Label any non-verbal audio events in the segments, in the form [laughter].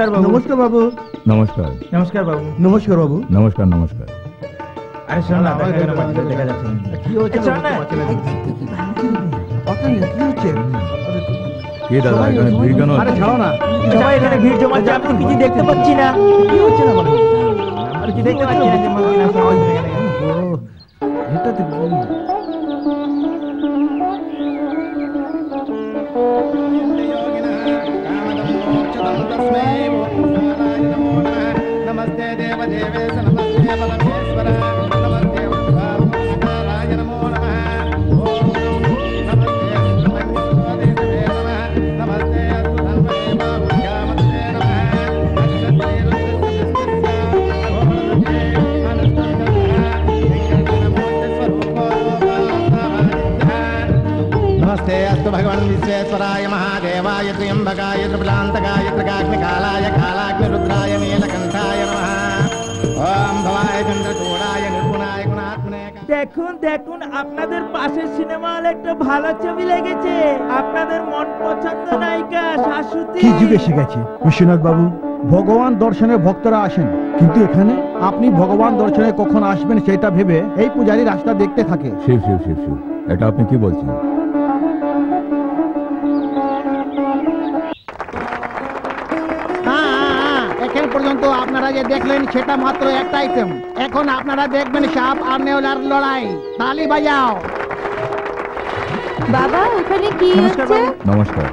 নমস্কার বাবু। নমস্কার বাবু। নমস্কার। নমস্কার বাবু। নমস্কার বাবু। নমস্কার নমস্কার। আরে শোন না দেখা যাচ্ছে কি হচ্ছে? কি হচ্ছে? কে দাদা এখানে ভিড় কেন আরে ছাড়ো না। সবাই এখানে ভিড় জমাচ্ছে আমি কিছু দেখতে পাচ্ছি না। কি হচ্ছে না বলো? আমি কিছু দেখতে পাচ্ছি না হলে একটা ভালো ছবি লেগেছে। আপনাদের মন পছন্দ নায়িকা শাশুতি। কি গেছে বিশ্বনাথ বাবু ভগবান দর্শনে ভক্তরা আসেন। কিন্তু এখানে আপনি ভগবান দর্শনে কখন আসবেন সেটা ভেবে এই পূজারি রাস্তা দেখতে থাকে। শিব শিব শিব শিব। এটা আপনি কি বলছেন? এখন পর্যন্ত আপনারা যে দেখলেন সেটা মাত্র একটা আইটেম এখন আপনারা দেখবেন সাপ আর নেওলার লড়াই। তালি বাজাও। বাবা ওখানে কি হচ্ছে? নমস্কার।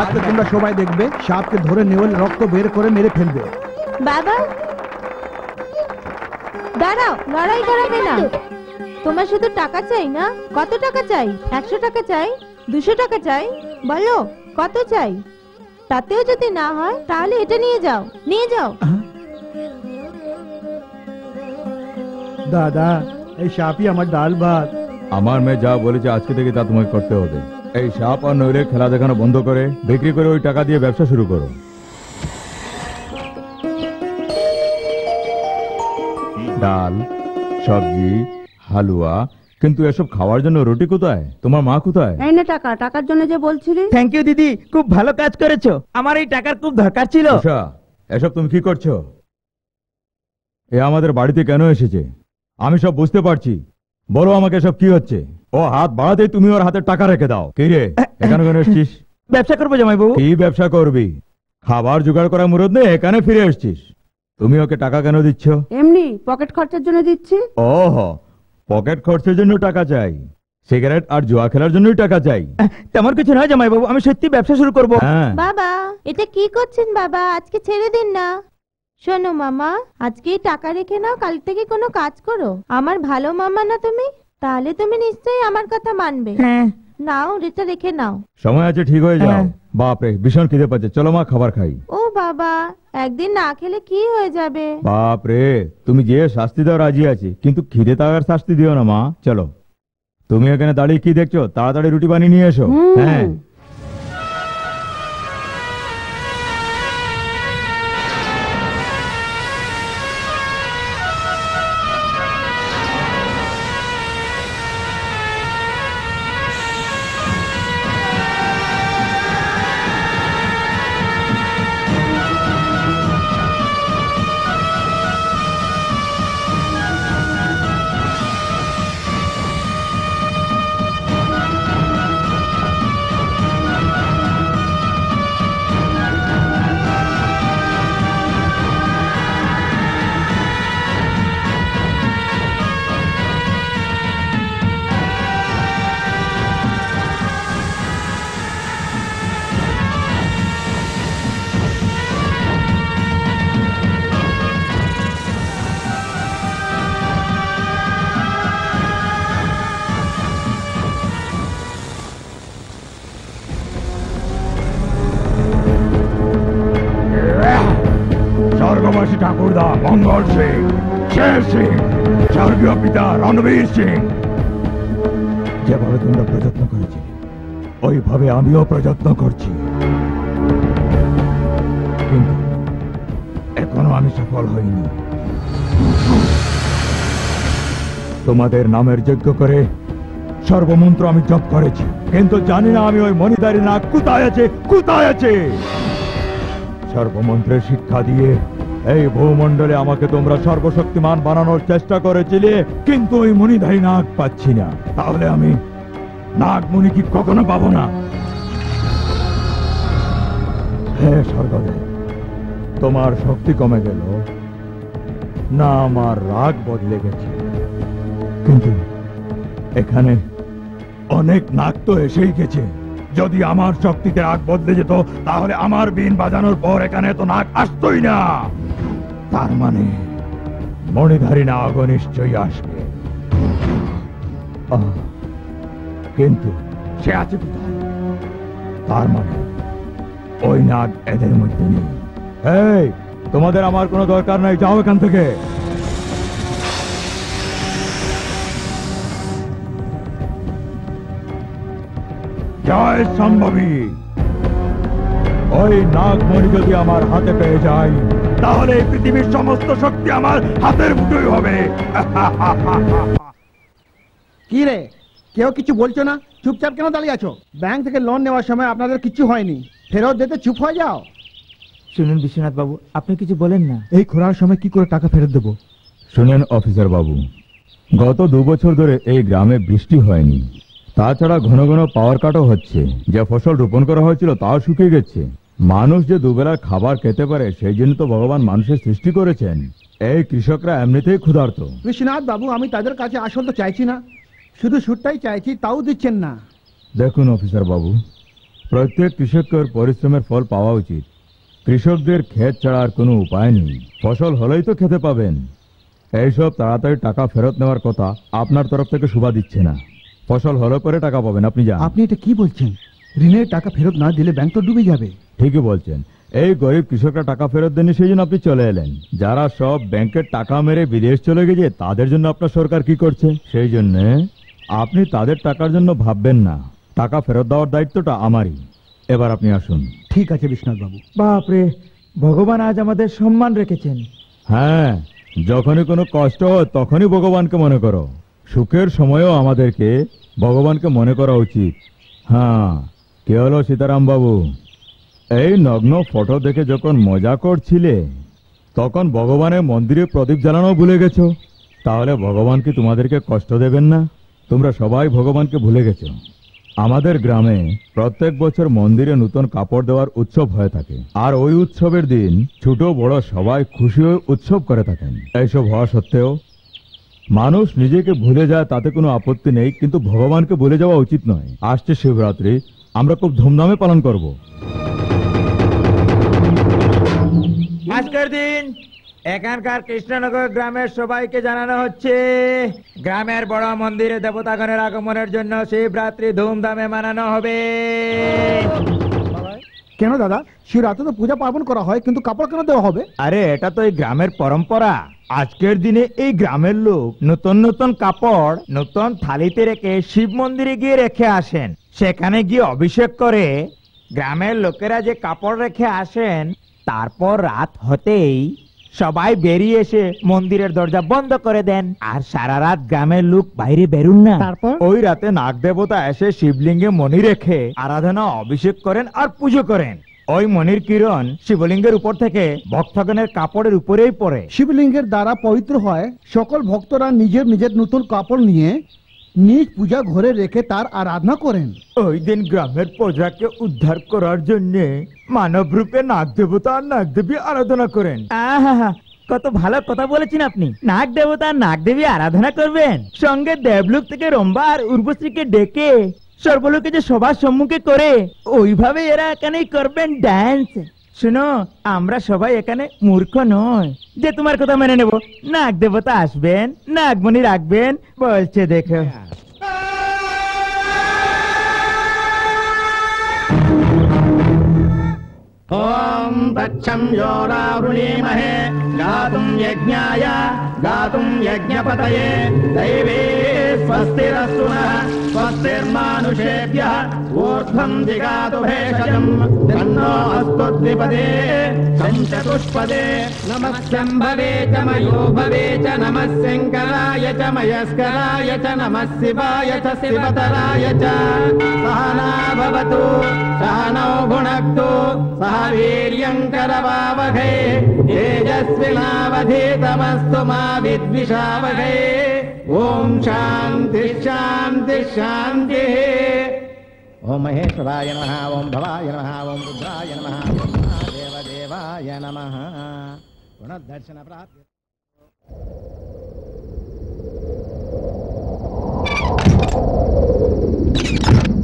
আজকে তোমরা সবাই দেখবে সাপকে ধরে নেওয়াল রক্ত বের করে মেরে ফেলবে। বাবা দাঁড়াও লড়াই করাবে না তোমার শুধু টাকা চাই না? কত টাকা চাই? একশো টাকা চাই? দুশো টাকা চাই? বলো কত চাই? তাতেও যদি না হয় তাহলে এটা নিয়ে যাও। নিয়ে যাও। দাদা এই সাপই আমার ডাল ভাত। আমার মেয়ে যা বলেছে আজকে থেকে তা তোমাকে করতে হবে। এই সাপ আর নইলে খেলা দেখানো বন্ধ করে বিক্রি করে ওই টাকা দিয়ে ব্যবসা শুরু করো। ডাল সবজি হালুয়া কিন্তু এসব খাওয়ার জন্য রুটি কোথায়? তোমার মা কোথায়? এই না টাকা টাকার জন্য যে বলছিলি। থ্যাংক ইউ দিদি খুব ভালো কাজ করেছ। আমার এই টাকার খুব দরকার ছিল। এসব তুমি কি করছ? এ আমাদের বাড়িতে কেন এসেছে? আমি সব বুঝতে পারছি। বলো আমাকে সব কি হচ্ছে? ও হাত বাড়াতেই তুমি ওর হাতে টাকা রেখে দাও। কি রে? এখানে কেন এসছিস? ব্যবসা করব জামাই বাবু কি ব্যবসা করবি? খাবার জোগাড় করা মুরদ নেই এখানে ফিরে এসছিস। তুমি ওকে টাকা কেন দিচ্ছ? এমনি পকেট খরচার জন্য দিচ্ছি। ওহ পকেট খরচের জন্য টাকা চাই। সিগারেট আর জুয়া খেলার জন্যই টাকা চাই। তেমন কিছু নয় জামাই বাবু আমি সত্যি ব্যবসা শুরু করব। হ্যাঁ। বাবা এটা কি করছেন বাবা? আজকে ছেড়ে দিন না। শোনো মামা আজকে টাকা রেখে নাও কাল থেকে কোনো কাজ করো। আমার ভালো মামা না তুমি? তাহলে তুমি নিশ্চয়ই আমার কথা মানবে। হ্যাঁ। নাও এটা রেখে নাও। সময় আছে ঠিক হয়ে যাও। হ্যাঁ। বাপরে ভীষণ খিদে পাচ্ছে। চলো মা খাবার খাই। ও বাবা একদিন না খেলে কি হয়ে যাবে? বাপ রে তুমি যে শাস্তি দাও রাজি আছি। কিন্তু খিদে তাগার শাস্তি দিও না মা। চলো। তুমি এখানে দাঁড়িয়ে কি দেখছ? তাড়াতাড়ি রুটি বানিয়ে নিয়ে এসো। হ্যাঁ। রণবীর সিং। যেভাবে তোমরা প্রযত্ন করেছিলে, ওইভাবে আমিও প্রযত্ন করছি। কিন্তু এখনও আমি সফল হইনি। তোমাদের নামের যজ্ঞ করে সর্বমন্ত্র আমি জপ করেছি। কিন্তু জানি না আমি ওই মণিদারি নাগ কোথায় আছে কোথায় আছে? সর্বমন্ত্রের শিক্ষা দিয়ে এই ভূমণ্ডলে আমাকে তোমরা সর্বশক্তিমান বানানোর চেষ্টা করেছিলে, কিন্তু ওই মণিধারী নাগ পাচ্ছি না। তাহলে আমি নাগমণি কি কখনো পাবো না। হে স্বর্গদেব, তোমার শক্তি কমে গেল, না আমার রাগ বদলে গেছে। কিন্তু এখানে অনেক নাক তো এসেই গেছে। যদি আমার শক্তিতে রাগ বদলে যেত, তাহলে আমার বিন বাজানোর পর এখানে তো নাক আসতোই না। তার মানে মণিধারী নাগ নিশ্চয়ই আসবে। কিন্তু সে আছে তার মানে ওই নাগ এদের মধ্যে নেই। এই, তোমাদের আমার কোনো দরকার নাই, যাও এখান থেকে। জয় সম্ভবী। ওই নাগমণি যদি আমার হাতে পেয়ে যায় তাহলে এই পৃথিবীর সমস্ত শক্তি আমার হাতের মুঠোই হবে। [laughs] কি রে? কেউ কিছু বলছো না? চুপচাপ কেন দাঁড়িয়ে আছো? ব্যাংক থেকে লোন নেওয়ার সময় আপনাদের কিছু হয়নি। ফেরত দিতে চুপ হয়ে যাও। শুনুন বিশ্বনাথ বাবু আপনি কিছু বলেন না। এই খোলার সময় কি করে টাকা ফেরত দেবো? শুনেন অফিসার বাবু গত দু বছর ধরে এই গ্রামে বৃষ্টি হয়নি। তাছাড়া ঘন ঘন পাওয়ার কাটও হচ্ছে। যে ফসল রোপণ করা হয়েছিল তাও শুকিয়ে গেছে। মানুষ যে দুবেলা খাবার খেতে পারে সেই জন্য তো ভগবান মানুষের সৃষ্টি করেছেন। এই কৃষকরা এমনিতেই ক্ষুধার্ত। বিশ্বনাথ বাবু আমি তাদের কাছে আসল তো চাইছি না। শুধু সুটটাই চাইছি তাও দিচ্ছেন না। দেখুন অফিসার বাবু প্রত্যেক কৃষকের পরিশ্রমের ফল পাওয়া উচিত। কৃষকদের ক্ষেত ছাড়ার কোনো উপায় নেই। ফসল হলেই তো খেতে পাবেন। এইসব তাড়াতাড়ি টাকা ফেরত নেওয়ার কথা আপনার তরফ থেকে শুভা দিচ্ছে না। ফসল হলে পরে টাকা পাবেন আপনি যান। আপনি এটা কি বলছেন? ঋণের টাকা ফেরত না দিলে ব্যাংক তো ডুবে যাবে। ঠিকই বলছেন। এই গরিব কৃষকরা টাকা ফেরত দেননি সেই জন্য আপনি চলে এলেন। যারা সব ব্যাংকের টাকা মেরে বিদেশ চলে গেছে তাদের জন্য আপনার সরকার কি করছে? সেই জন্য আপনি তাদের টাকার জন্য ভাববেন না। টাকা ফেরত দেওয়ার দায়িত্বটা আমারই। এবার আপনি আসুন। ঠিক আছে বিশ্বনাথ বাবু বাপরে ভগবান আজ আমাদের সম্মান রেখেছেন। হ্যাঁ যখনই কোনো কষ্ট হয় তখনই ভগবানকে মনে করো। সুখের সময়ও আমাদেরকে ভগবানকে মনে করা উচিত। হ্যাঁ। কে হলো সীতারাম বাবু? এই নগ্ন ফটো দেখে যখন মজা করছিলে, তখন ভগবানের মন্দিরে প্রদীপ জ্বালানো ভুলে গেছো? তাহলে ভগবান কি তোমাদেরকে কষ্ট দেবেন না? তোমরা সবাই ভগবানকে ভুলে গেছো। আমাদের গ্রামে প্রত্যেক বছর মন্দিরে নতুন কাপড় দেওয়ার উৎসব হয়ে থাকে। আর ওই উৎসবের দিন ছোট বড় সবাই খুশি হয়ে উৎসব করে থাকেন। এইসব হওয়া সত্ত্বেও মানুষ নিজেকে ভুলে যায়, তাতে কোনো আপত্তি নেই, কিন্তু ভগবানকে ভুলে যাওয়া উচিত নয়। আসছে শিবরাত্রি আমরা খুব ধুমধামে পালন করব। আজকের দিন এখানকার কৃষ্ণনগর গ্রামের সবাইকে জানানো হচ্ছে গ্রামের বড় মন্দিরে দেবতাগণের আগমনের জন্য শিবরাত্রি ধুমধামে মানানো হবে। কেন দাদা? শিবরাত্রে তো পূজা পার্বণ করা হয় কিন্তু কাপড় কেন দেওয়া হবে? আরে এটা তো এই গ্রামের পরম্পরা। আজকের দিনে এই গ্রামের লোক নতুন নতুন কাপড় নতুন থালিতে রেখে শিব মন্দিরে গিয়ে রেখে আসেন। সেখানে গিয়ে অভিষেক করে গ্রামের লোকেরা যে কাপড় রেখে আসেন তারপর রাত হতেই সবাই বেরিয়ে এসে মন্দিরের দরজা বন্ধ করে দেন। আর সারা রাত গ্রামের লোক বাইরে বেরুন না। তারপর? ওই রাতে নাগ দেবতা এসে শিবলিঙ্গে মণি রেখে আরাধনা অভিষেক করেন আর পুজো করেন। ওই মনির কিরণ শিবলিঙ্গের উপর থেকে ভক্তগণের কাপড়ের উপরেই পড়ে। শিবলিঙ্গের দ্বারা পবিত্র হয় সকল ভক্তরা নিজের নিজের নতুন কাপড় নিয়ে নিজ পূজা ঘরে রেখে তার আরাধনা করেন। ওই দিন গ্রামের প্রজাকে উদ্ধার করার জন্য মানব রূপে নাগ দেবতা আর নাগ দেবী আরাধনা করেন। কত ভালো কথা বলেছেন আপনি। নাগ দেবতা আর নাগ দেবী আরাধনা করবেন। সঙ্গে দেবলোক থেকে রম্বা আর উর্বশ্রীকে ডেকে সর্বলোকে যে সবার সম্মুখে করে ওইভাবে এরা এখানেই করবেন ড্যান্স শুনো, আমরা সবাই এখানে মূর্খ নয়। যে তোমার কথা মেনে নেব। নাগ দেবতা আসবেন, নাগমণি রাখবেন, বলছে দেখো। ॐ तच्छं योरावृणीमहे गातुं यज्ञाय गातुं यज्ञपतये दैवे स्व स्वस्तिरस्तु नः स्वस्तिर्मानुषेभ्यः ऊर्ध्वम् दिगातु भेषजम् तन्नो अस्तु द्विपदे सञ्चतुष्पदे नमः शम्भवे च मयो भवे च नमः शङ्कराय च मयस्कराय च नमः शिवाय च शिवतराय च सहना भवतु सहनौ भुनक्तु सह वीर्यङ्करवावहै तेजस्विनावधीतमस्तु मा विद्विषावहै ॐ शान्ति शान्ति शान्तिः ॐ महेश्वराय नमः ॐ भवाय नमः ॐ रुद्राय नमः ॐ महादेवदेवाय नमः गुणदर्शनप्राप्ति తక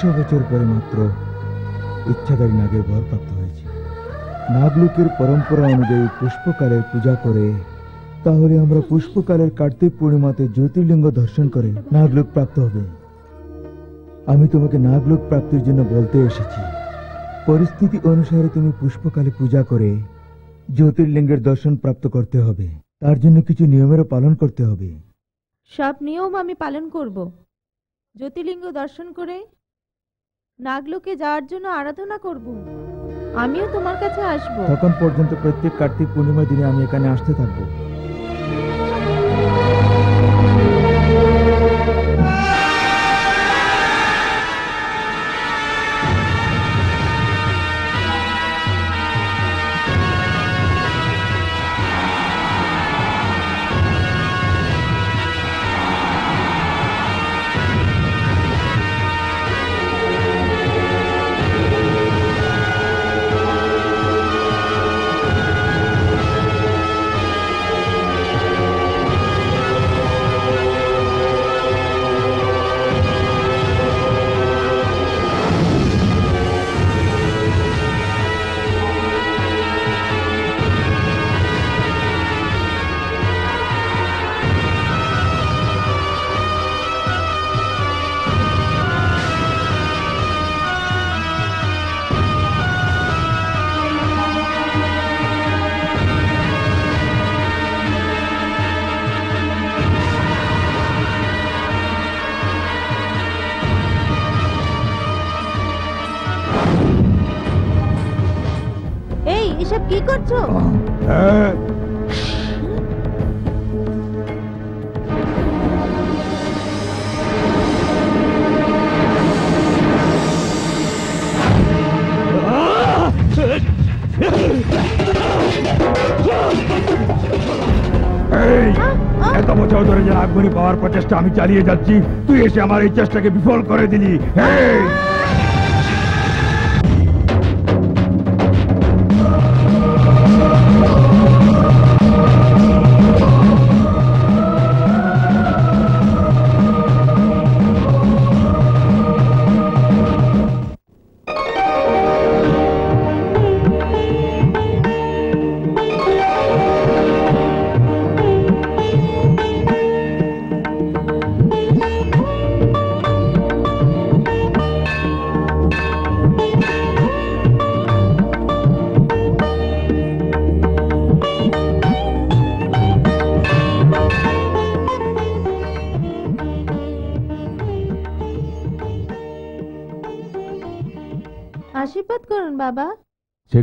একশো বছর পরে মাত্র ইচ্ছাধারী নাগের বর প্রাপ্ত হয়েছে। নাগলোকের পরম্পরা অনুযায়ী পুষ্পকালের পূজা করে, তাহলে আমরা পুষ্পকালের কার্তিক পূর্ণিমাতে জ্যোতির্লিঙ্গ দর্শন করে নাগলোক প্রাপ্ত হবে। আমি তোমাকে নাগলোক প্রাপ্তির জন্য বলতে এসেছি। পরিস্থিতি অনুসারে তুমি পুষ্পকালে পূজা করে জ্যোতির্লিঙ্গের দর্শন প্রাপ্ত করতে হবে। তার জন্য কিছু নিয়মেরও পালন করতে হবে। সব নিয়ম আমি পালন করব। জ্যোতির্লিঙ্গ দর্শন করে নাগলোকে যাওয়ার জন্য আরাধনা করব। আমিও তোমার কাছে আসব। তখন পর্যন্ত প্রত্যেক কার্তিক পূর্ণিমা দিনে আমি এখানে আসতে থাকব। যে প্রচেষ্টা আমি চালিয়ে যাচ্ছি তুই এসে আমার এই চেষ্টাকে বিফল করে দিলি হেই!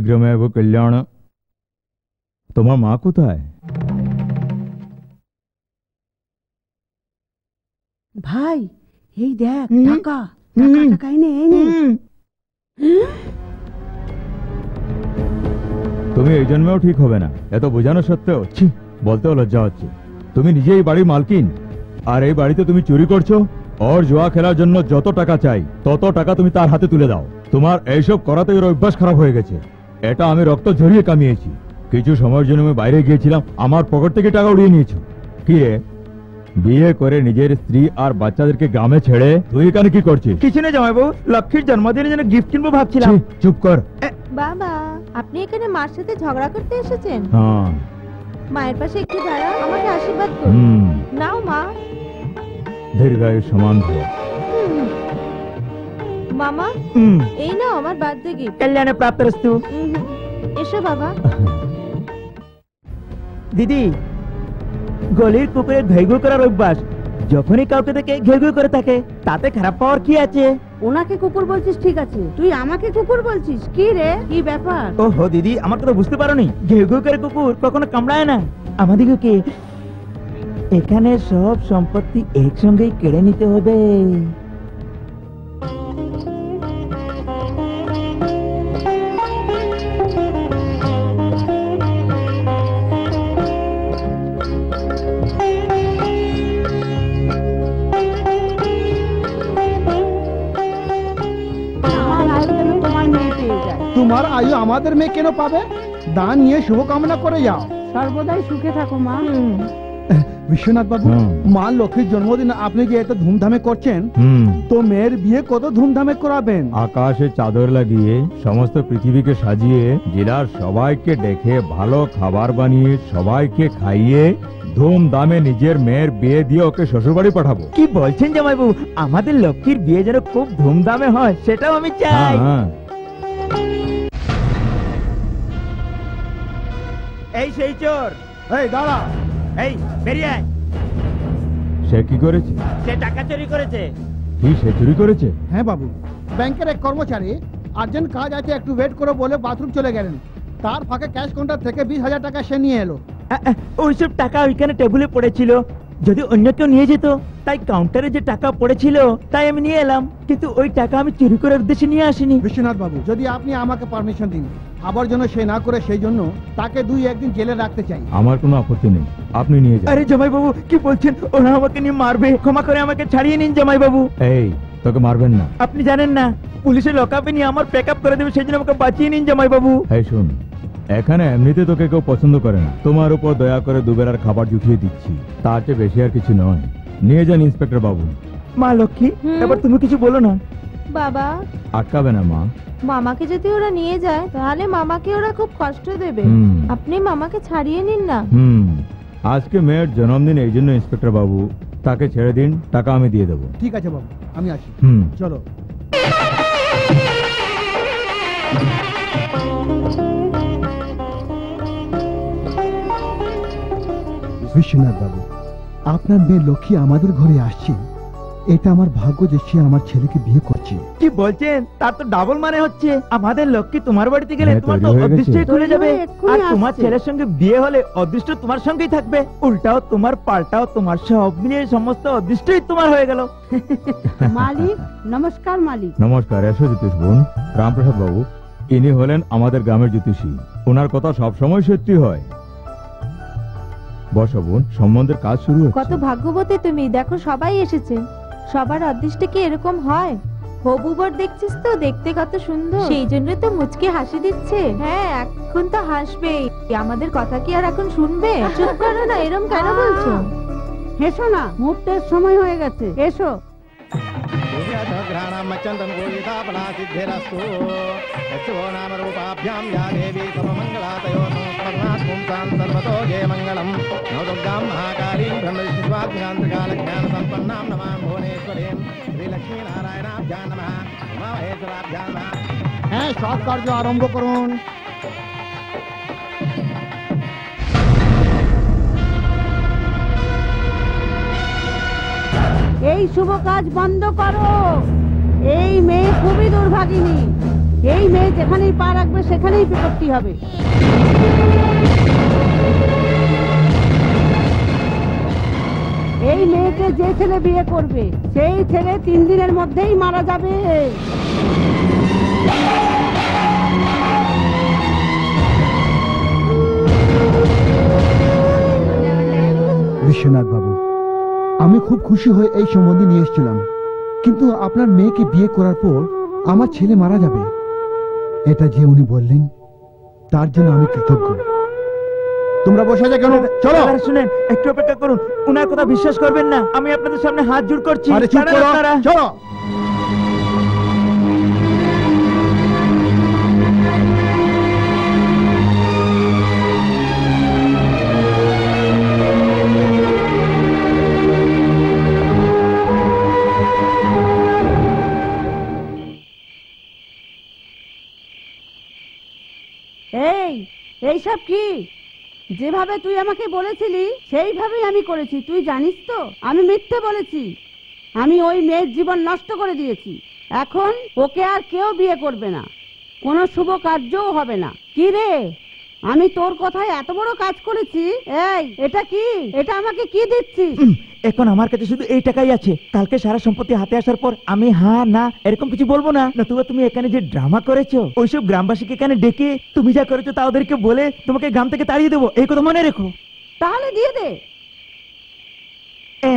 শীঘ্রমেব কল্যাণ তোমার মা কোথায় ভাই এই দেখ? টাকা। টাকা টাকা এনে এনে তুমি এই জন্মেও ঠিক হবে না এত বোঝানো সত্ত্বেও ছি বলতেও লজ্জা হচ্ছে তুমি নিজেই বাড়ির মালকিন আর এই বাড়িতে তুমি চুরি করছ ওর জুয়া খেলার জন্য যত টাকা চাই তত টাকা তুমি তার হাতে তুলে দাও তোমার এইসব করাতে ওর অভ্যাস খারাপ হয়ে গেছে এটা আমি রক্ত ঝরিয়ে কামিয়েছি। কিছু সময়ের জন্য আমি বাইরে গিয়েছিলাম আমার পকেট থেকে টাকা উড়িয়ে নিয়েছো। কি রে? বিয়ে করে নিজের স্ত্রী আর বাচ্চাদেরকে গ্রামে ছেড়ে তুই এখানে কি করছিস? কিছু নেই জামাইবাবু লক্ষ্মীর জন্মদিনের জন্য গিফট কিনবো ভাবছিলাম। চুপ কর। বাবা আপনি এখানে মার সাথে ঝগড়া করতে এসেছেন? হ্যাঁ। মায়ের পাশে একটু দাঁড়াও আমাকে আশীর্বাদ করুন। নাও মা। দীর্ঘায়ু সমান ভব। মামা এই নাও আমার বার্থডে গিফট কল্যাণে প্রাপ্তরস্তু এসো বাবা। দিদি গলির কুকুরের ঘেঘু করার অভ্যাস। যখনই কাউকে দেখে ঘেঘু করে থাকে তাতে খারাপ পাওয়ার কি আছে? ওনাকে কুকুর বলছিস ঠিক আছে। তুই আমাকে কুকুর বলছিস? কি রে? কি ব্যাপার? ও হো দিদি আমার কথা বুঝতে পারোনি। ঘেঘু করে কুকুর কখনো কামড়ায় না। আমাদিগকে এখানে সব সম্পত্তি একসঙ্গেই কেড়ে নিতে হবে। আমাদের মেয়ে কেন পাবে? দান নিয়ে শুভকামনা করে যাও। সর্বদাই সুখে থাকো মা। বিশ্বনাথ বাবু মা লক্ষ্মীর জন্মদিন আপনি যে এত ধুমধামে করছেন তো মেয়ের বিয়ে কত ধুমধামে করাবেন? আকাশে চাদর লাগিয়ে সমস্ত পৃথিবীকে সাজিয়ে জেলার সবাইকে ডেকে ভালো খাবার বানিয়ে সবাইকে খাইয়ে ধুমধামে নিজের মেয়ের বিয়ে দিয়ে ওকে শ্বশুরবাড়ি পাঠাবো। কি বলছেন জামাইবাবু? আমাদের লক্ষ্মীর বিয়ে যেন খুব ধুমধামে হয় সেটাও আমি চাই। হ্যাঁ। এই সেই চোর। এই দাঁড়া। এই বেরিয়ে আয়। সে কি করেছে? সে টাকা চুরি করেছে। কি সে চুরি করেছে? হ্যাঁ বাবু। ব্যাংকের এক কর্মচারী আর্জেন্ট কাজ আছে একটু ওয়েট করো বলে বাথরুম চলে গেলেন। তার ফাঁকে ক্যাশ কাউন্টার থেকে বিশ হাজার টাকা সে নিয়ে এলো। ওইসব টাকা ওইখানে টেবিলে পড়েছিল। যদি অন্য কেউ নিয়ে যেত তাই কাউন্টারে যে টাকা পড়েছিল তাই আমি নিয়ে এলাম। কিন্তু ওই টাকা আমি চুরি করার উদ্দেশ্যে নিয়ে আসিনি। বিশ্বনাথ বাবু যদি আপনি আমাকে পারমিশন দিন আবার যেন সে না করে সেই জন্য তাকে দুই একদিন জেলে রাখতে চাই। আমার কোনো আপত্তি নেই। আপনি নিয়ে যান। আরে জামাই বাবু কি বলছেন? ওরা আমাকে নিয়ে মারবে। ক্ষমা করে আমাকে ছাড়িয়ে নিন জামাই বাবু। এই তোকে মারবেন না। আপনি জানেন না পুলিশের লকআপে নিয়ে আমার প্যাক করে দেবে সেই জন্য আমাকে বাঁচিয়ে নিন জামাই বাবু। এই শুন এখানে এমনিতে তোকে কেউ পছন্দ করে না। তোমার উপর দয়া করে দুবেলার খাবার জুটিয়ে দিচ্ছি। তার চেয়ে বেশি আর কিছু নয়। নিয়ে যান ইন্সপেক্টর বাবু। মা লক্ষ্মী এবার তুমি কিছু বলো না। বাবা। আটকাবে না মা। মামাকে যদি ওরা নিয়ে যায় তাহলে মামাকে ওরা খুব কষ্ট দেবে। হুম। আপনি মামাকে ছাড়িয়ে নিন না। হুম। আজকে মেয়ের জন্মদিন এই জন্য ইন্সপেক্টর বাবু তাকে ছেড়ে দিন টাকা আমি দিয়ে দেবো। ঠিক আছে বাবু আমি আসি। হুম। চলো। বিশ্বনাথ বাবু আপনার মেয়ে লক্ষ্মী আমাদের ঘরে আসছে। এটা আমার ভাগ্য যে সে আমার ছেলেকে বিয়ে করছে। কি বলছেন? তার তো ডাবল মানে হচ্ছে। আমাদের লক্ষ্মী তোমার বাড়িতে গেলে হ্যাঁ, তোমার তো অদৃষ্টই খুলে যাবে। আর তোমার ছেলের সঙ্গে বিয়ে হলে অদৃষ্ট তোমার সঙ্গেই থাকবে। উল্টাও তোমার পাল্টাও তোমার সব মিলিয়ে সমস্ত অদৃষ্টই তোমার হয়ে গেল। [laughs] মালিক নমস্কার মালিক। নমস্কার এসো জ্যোতিষ বোন। রামপ্রসাদ বাবু ইনি হলেন আমাদের গ্রামের জ্যোতিষী। ওনার কথা সব সময় সত্যি হয়। বসো বোন সম্বন্ধের কাজ শুরু কত হচ্ছে ভাগ্যবতী তুমি দেখো সবাই এসেছে সবার অদৃষ্টে কি এরকম হয় হবু বর দেখছিস তো দেখতে কত সুন্দর সেই জন্য তো মুচকে হাসি দিচ্ছে হ্যাঁ এখন তো হাসবেই আমাদের কথা কি আর এখন শুনবে চুপ করো না এরম কেন বলছো এসো না মুহূর্তের সময় হয়ে গেছে এসো ग्रहाणां मच्चन्तं गोयितापना सिद्धिरस्तु यस्य वो नाम रूपाभ्यां या देवी सर्वमङ्गलातयो नमस्मरणात् पुंसां सर्वतो जय मङ्गलम् नव दुर्गां महाकालीं ब्रह्मविष्णुवाभ्यान्तकालज्ञानसम्पन्नां नमां भुवनेश्वरीं श्रीलक्ष्मीनारायणाभ्यां नमः उमामहेश्वराभ्यां नमः হ্যাঁ সৎ কার্য আরম্ভ করুন এই শুভ কাজ বন্ধ করো এই মেয়ে খুবই দুর্ভাগিনী এই মেয়ে যেখানেই পা রাখবে, সেখানেই বিপত্তি হবে। এই মেয়েকে যে ছেলে বিয়ে করবে, সেই ছেলে তিন দিনের মধ্যেই মারা যাবে। বিশ্বনাথ বাবু আমি খুব খুশি হয়ে এই সম্বন্ধে নিয়ে এসেছিলাম। কিন্তু আপনার মেয়েকে বিয়ে করার পর আমার ছেলে মারা যাবে। এটা যে উনি বললেন তার জন্য আমি কৃতজ্ঞ। তোমরা বসে যা কেন? চলো। আরে শুনেন একটু অপেক্ষা করুন। উনার কথা বিশ্বাস করবেন না। আমি আপনাদের সামনে হাত জোড় করছি। চলো। যেভাবে তুই আমাকে বলেছিলি, সেইভাবেই আমি করেছি। তুই জানিস তো? আমি মিথ্যে বলেছি। আমি ওই মেয়ের জীবন নষ্ট করে দিয়েছি। এখন ওকে আর কেউ বিয়ে করবে না। কোনো শুভ কার্যও হবে না। কি রে? আমি তোর কথায় এত বড় কাজ করেছি। এই এটা কি? এটা আমাকে কি দিচ্ছিস? এখন আমার কাছে শুধু এই টাকাই আছে। কালকে সারা সম্পত্তি হাতে আসার পর আমি হ্যাঁ না এরকম কিছু বলব না। নতুবা তুমি এখানে যে ড্রামা করেছ ওইসব গ্রামবাসীকে এখানে ডেকে তুমি যা করেছ তা ওদেরকে বলে তোমাকে গ্রাম থেকে তাড়িয়ে দেবো। এই কথা মনে রেখো। তাহলে দিয়ে দে। এ।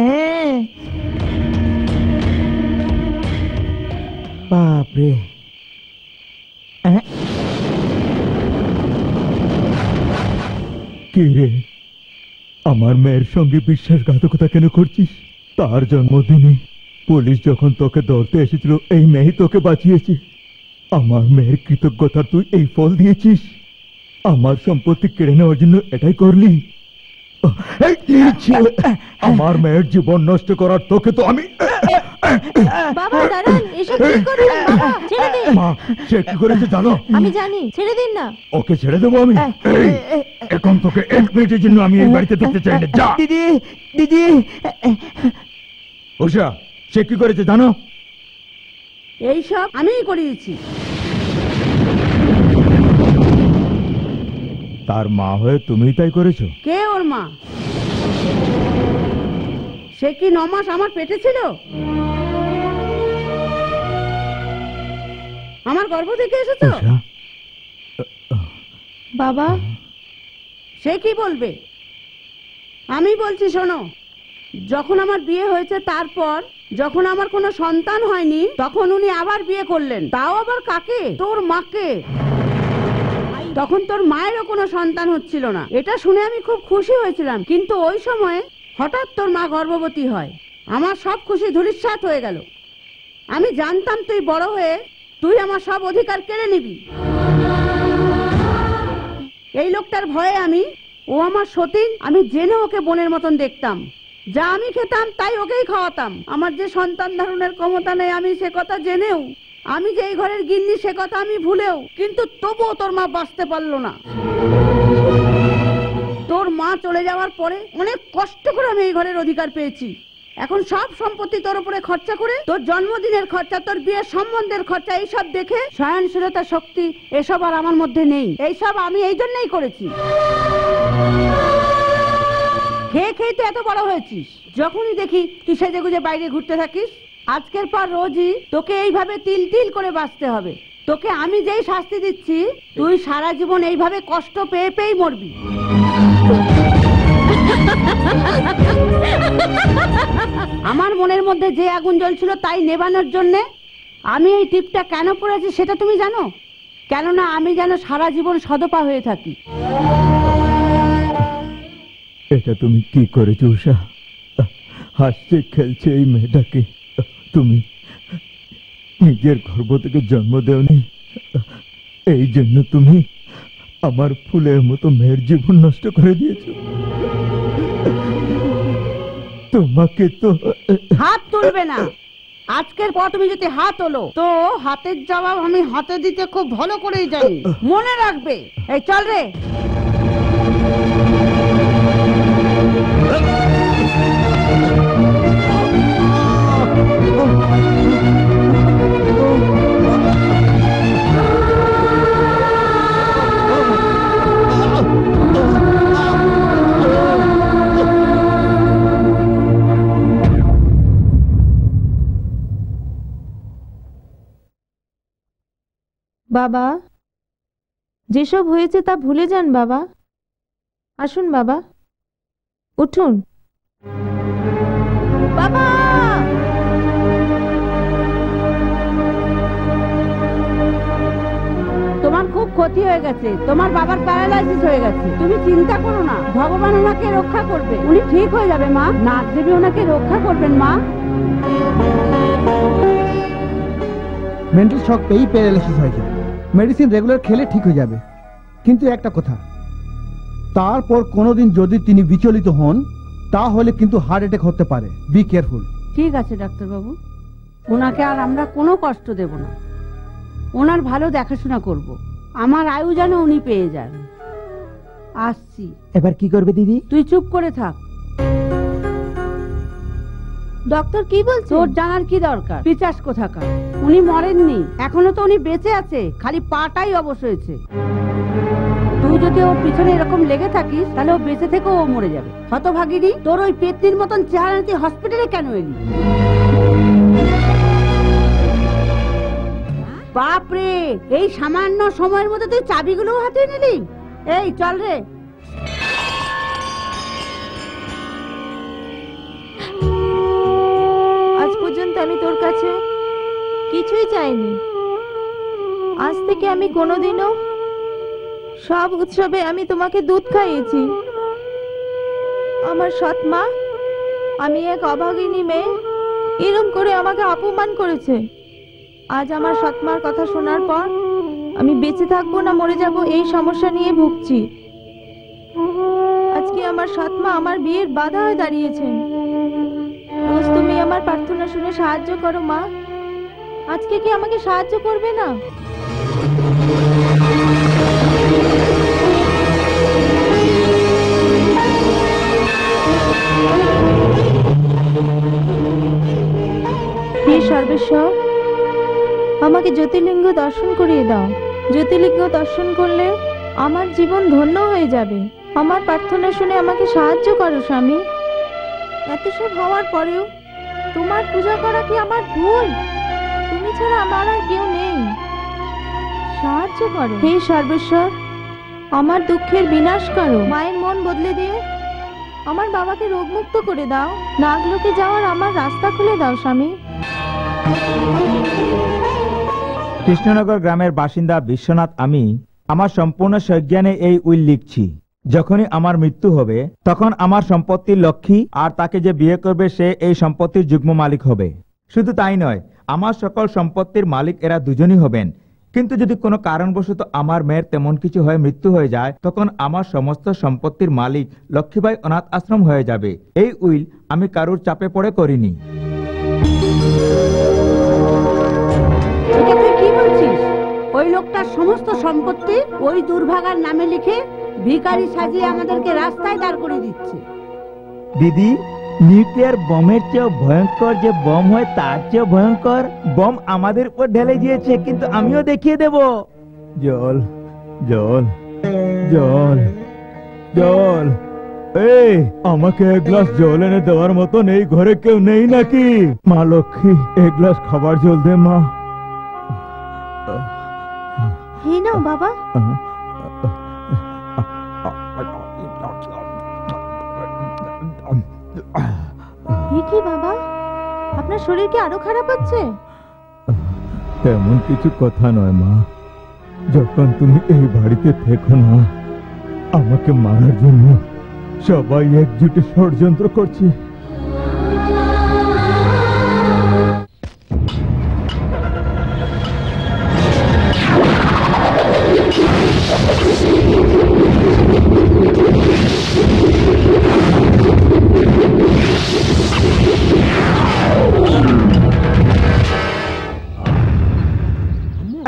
বাপরে। এ, কি রে? আমার মেয়ের সঙ্গে বিশ্বাসঘাতকতা কেন করছিস? তার জন্মদিনে পুলিশ যখন তোকে ধরতে এসেছিল, এই মেয়ে তোকে বাঁচিয়েছে। আমার মেয়ের কৃতজ্ঞতা তুই এই ফল দিয়েছিস। আমার সম্পত্তি কেড়ে নেওয়ার জন্য এটাই করলি। আমার মেয়ের জীবন নষ্ট করার তোকে তো আমি বাবা দাঁড়ান এসব কি করছেন? বাবা ছেড়ে দিন। মা সে কি করেছে জানো? আমি জানি ছেড়ে দিন না। ওকে ছেড়ে দেবো আমি? এখন তোকে এক মিনিটের জন্য আমি এই বাড়িতে দেখতে চাই না। যা। দিদি দিদি। উষা সে কি করেছে জানো? এইসব আমিই করিয়েছি। তার মা হয়ে তুমি তাই করেছ? কে ওর মা? সে কি ন মাস আমার পেটে ছিল? আমার গর্ভ থেকে এসেছ? উষা বাবা? সে কি বলবে? আমি বলছি শোনো যখন আমার বিয়ে হয়েছে তারপর যখন আমার কোনো সন্তান হয়নি তখন উনি আবার বিয়ে করলেন। তাও আবার কাকে? তোর মাকে। তখন তোর মায়েরও কোনো সন্তান হচ্ছিল না। এটা শুনে আমি খুব খুশি হয়েছিলাম। কিন্তু ওই সময়ে হঠাৎ তোর মা গর্ভবতী হয়। আমার সব খুশি ধূলিসাৎ হয়ে গেল। আমি জানতাম তুই বড় হয়ে তুই আমার সব অধিকার কেড়ে নিবি। এই লোকটার ভয়ে আমি, ও আমার সতীন, আমি জেনে ওকে বোনের মতন দেখতাম। যা আমি খেতাম, তাই ওকেই খাওয়াতাম। আমার যে সন্তান ধারণের ক্ষমতা নেই, আমি সে কথা জেনেও আমি যে এই ঘরের গিন্নি, সে কথা আমি ভুলেও কিন্তু তবুও তোর মা বাঁচতে পারল না। তোর মা চলে যাওয়ার পরে অনেক কষ্ট করে আমি এই ঘরের অধিকার পেয়েছি। এখন সব সম্পত্তি তোর উপরে খরচা করে, তোর জন্মদিনের খরচা, তোর বিয়ের সম্বন্ধের খরচা, এইসব দেখে সহনশীলতা শক্তি এসব আর আমার মধ্যে নেই। এইসব আমি এই জন্যই করেছি। খেয়ে খেয়ে তো এত বড় হয়েছিস। যখনই দেখি তুই সেজে গুজে বাইরে ঘুরতে থাকিস আজকের পর রোজই তোকে এইভাবে তিল তিল করে বাঁচতে হবে। তোকে আমি যেই শাস্তি দিচ্ছি, তুই সারা জীবন এইভাবে কষ্ট পেয়ে পেয়েই মরবি। আমার মনের মধ্যে যে আগুন জ্বলছিল তাই নেবানোর জন্য আমি এই টিপটা কেন পড়েছি সেটা তুমি জানো? কেননা আমি যেন সারা জীবন সদপা হয়ে থাকি। এটা তুমি কি করেছ উষা হাসছে, খেলছে এই মেয়েটাকে। তুমি নিজের গর্ভ থেকে জন্ম দেওনি। এই জন্য তুমি আমার ফুলের মতো মেয়ের জীবন নষ্ট করে দিয়েছ। তোমাকে তো হাত তুলবে না। আজকের পর তুমি যদি হাত হলো তো হাতের জবাব আমি হাতে দিতে খুব ভালো করেই জানি। মনে রাখবে। এই, চল রে। বাবা, যেসব হয়েছে তা ভুলে যান বাবা। আসুন বাবা, উঠুন। বাবা! তোমার খুব ক্ষতি হয়ে গেছে, তোমার বাবার প্যারালাইসিস হয়ে গেছে। তুমি চিন্তা করো না, ভগবান ওনাকে রক্ষা করবে। উনি ঠিক হয়ে যাবে, মা। নাগ দেবী ওনাকে রক্ষা করবেন, মা। মেন্টাল শক পেয়েই প্যারালাইসিস হয়ে যায়। মেডিসিন রেগুলার খেলে ঠিক হয়ে যাবে। কিন্তু একটা কথা তারপর কোনোদিন যদি তিনি বিচলিত হন তাহলে কিন্তু হার্ট অ্যাটাক হতে পারে। বি কেয়ারফুল ঠিক আছে ডাক্তারবাবু। ওনাকে আর আমরা কোনো কষ্ট দেব না। ওনার ভালো দেখাশোনা করব। আমার আয়ু যেন উনি পেয়ে যান। আসছি। এবার কি করবে দিদি? তুই চুপ করে থাক। ডক্টর কি বলছে তোর জানার কি দরকার? পিচাস কোথাকার? উনি মরেননি। এখনও তো উনি বেঁচে আছে, খালি পাটাই অবশ হয়েছে। তুই যদি ওর পিছনে এরকম লেগে থাকিস, তাহলে ও বেঁচে থেকেও ও মরে যাবে। হতভাগিনী তোর ওই পেতনির মতন চেহারা তুই হসপিটালে কেন এলি? বাপরে এই সামান্য সময়ের মধ্যে তুই চাবিগুলো হাতে নিলি? এই, চল রে। আজ পর্যন্ত আমি তোর কাছে কিছুই চাইনি। আজ থেকে আমি কোনোদিনও সব উৎসবে আমি তোমাকে দুধ খাইয়েছি। আমার সৎ মা, আমি এক অভাগিনী মেয়ে, এরম করে আমাকে অপমান করেছে। আজ আমার সৎমার কথা শোনার পর আমি বেঁচে থাকব না মরে যাব এই সমস্যা নিয়ে ভুগছি। আজকে আমার সৎমা আমার বিয়ের বাধা হয়ে দাঁড়িয়েছেন রোজ তুমি আমার প্রার্থনা শুনে সাহায্য করো মা। আজকে কি আমাকে সাহায্য করবে না? আমাকে জ্যোতির্লিঙ্গ দর্শন করিয়ে দাও। জ্যোতির্লিঙ্গ দর্শন করলে আমার জীবন ধন্য হয়ে যাবে। আমার প্রার্থনা শুনে আমাকে সাহায্য করো, স্বামী। এত সব হওয়ার পরেও তোমার পূজা করা কি আমার ভুল? ছাড়া আমার আর কেউ নেই। সাহায্য করো। হে সর্বেশ্বর আমার দুঃখের বিনাশ করো। মায়ের মন বদলে দিয়ে আমার বাবাকে রোগমুক্ত করে দাও। নাগলোকে যাওয়ার আমার রাস্তা খুলে দাও স্বামী। কৃষ্ণনগর গ্রামের বাসিন্দা বিশ্বনাথ আমি আমার সম্পূর্ণ সজ্ঞানে এই উইল লিখছি। যখনই আমার মৃত্যু হবে তখন আমার সম্পত্তির লক্ষ্মী আর তাকে যে বিয়ে করবে সে এই সম্পত্তির যুগ্ম মালিক হবে। শুধু তাই নয় আমার সকল সম্পত্তির মালিক এরা দুজনই হবেন। কিন্তু যদি কোনো কারণবশত আমার মেয়ের তেমন কিছু হয়ে মৃত্যু হয়ে যায় তখন আমার সমস্ত সম্পত্তির মালিক লক্ষ্মীবাই অনাথ আশ্রম হয়ে যাবে। এই উইল আমি কারুর চাপে পড়ে করিনি। কি বলছিস? ওই লোকটার সমস্ত সম্পত্তি ওই দুর্ভাগার নামে লিখে ভিখারি সাজিয়ে আমাদেরকে রাস্তায় দাঁড় করে দিচ্ছে। দিদি নিউক্লিয়ার বোমের চেয়েও ভয়ঙ্কর যে বোম হয় তার চেয়েও ভয়ঙ্কর বম আমাদের উপর ঢেলে দিয়েছে কিন্তু আমিও দেখিয়ে দেব। জল জল জল জল। এই আমাকে এক গ্লাস জল এনে দেওয়ার মতন এই ঘরে কেউ নেই নাকি? মা লক্ষ্মী এক গ্লাস খাবার জল দে মা। হে নাও বাবা। কি বাবা? আপনার শরীর কি আরও খারাপ হচ্ছে? তেমন কিছু কথা নয়, মা। যখন তুমি এই বাড়িতে থেকো না, আমাকে মারার জন্য সবাই একজুটে ষড়যন্ত্র করছে।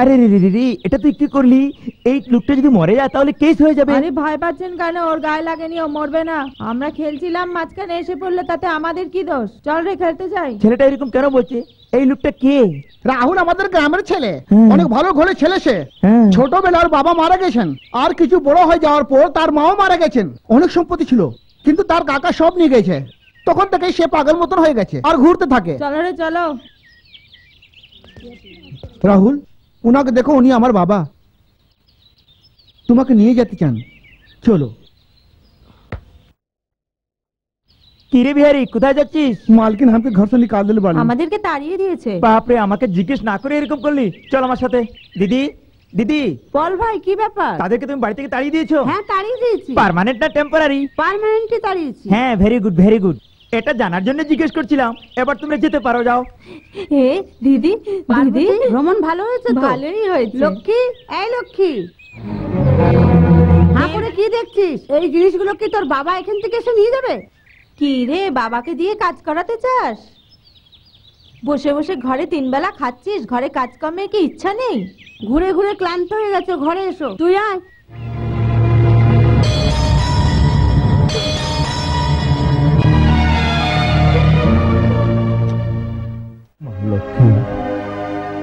আরে রে রে রে রে এটা তুই কি করলি? এই লোকটা যদি মরে যায় তাহলে কেস হয়ে যাবে। আরে ভয় পাচ্ছেন কেন? ওর গায়ে লাগেনি ও মরবে না। আমরা খেলছিলাম মাঝখানে এসে পড়লে তাতে আমাদের কি দোষ? চল রে খেলতে যাই। ছেলেটা এরকম কেন বলছে? এই লোকটা কে? রাহুল আমাদের গ্রামের ছেলে। অনেক ভালো ঘরে ছেলে সে। হ্যাঁ। ছোটবেলার বাবা মারা গেছেন। আর কিছু বড় হয়ে যাওয়ার পর তার মাও মারা গেছেন। অনেক সম্পত্তি ছিল কিন্তু তার কাকা সব নিয়ে গেছে। তখন থেকে সে পাগল মতন হয়ে গেছে আর ঘুরতে থাকে। চলো রে চলো। রাহুল? ওনাকে দেখো উনি আমার বাবা। তোমাকে নিয়ে যেতে চান। চলো। কিরে বিহারি কোথায় যাচ্ছিস? মালকিন আমাকে ঘর থেকে নিকাল দিল বাড়ি। আমাদেরকে তাড়িয়ে দিয়েছে। বাপরে আমাকে জিজ্ঞেস না করে এরকম করলি। চল আমার সাথে। দিদি দিদি। বল ভাই কি ব্যাপার? তাদেরকে তুমি বাড়ি থেকে তাড়িয়ে দিয়েছ? হ্যাঁ তাড়িয়ে দিয়েছি। পার্মানেন্ট না টেম্পোরারি পার্মানেন্টই তাড়িয়েছি। হ্যাঁ ভেরি গুড ভেরি গুড এটা জানার জন্য জিজ্ঞেস করছিলাম। এবার তুমি যেতে পারো যাও। হে দিদি পার্বতী ভ্রমণ ভালো হয়েছে তো? ভালোই হয়েছে। লক্ষ্মী? এই লক্ষ্মী। হ্যাঁ করে কি দেখছিস? এই জিনিসগুলো কি তোর বাবা এখান থেকে এসে নিয়ে যাবে? কি রে বাবাকে দিয়ে কাজ করাতে চাস? বসে বসে ঘরে তিন বেলা খাচ্ছিস? ঘরে কাজকর্মে কি ইচ্ছা নেই? ঘুরে ঘুরে ক্লান্ত হয়ে গেছে ঘরে এসো। তুই আয় লক্ষ্মী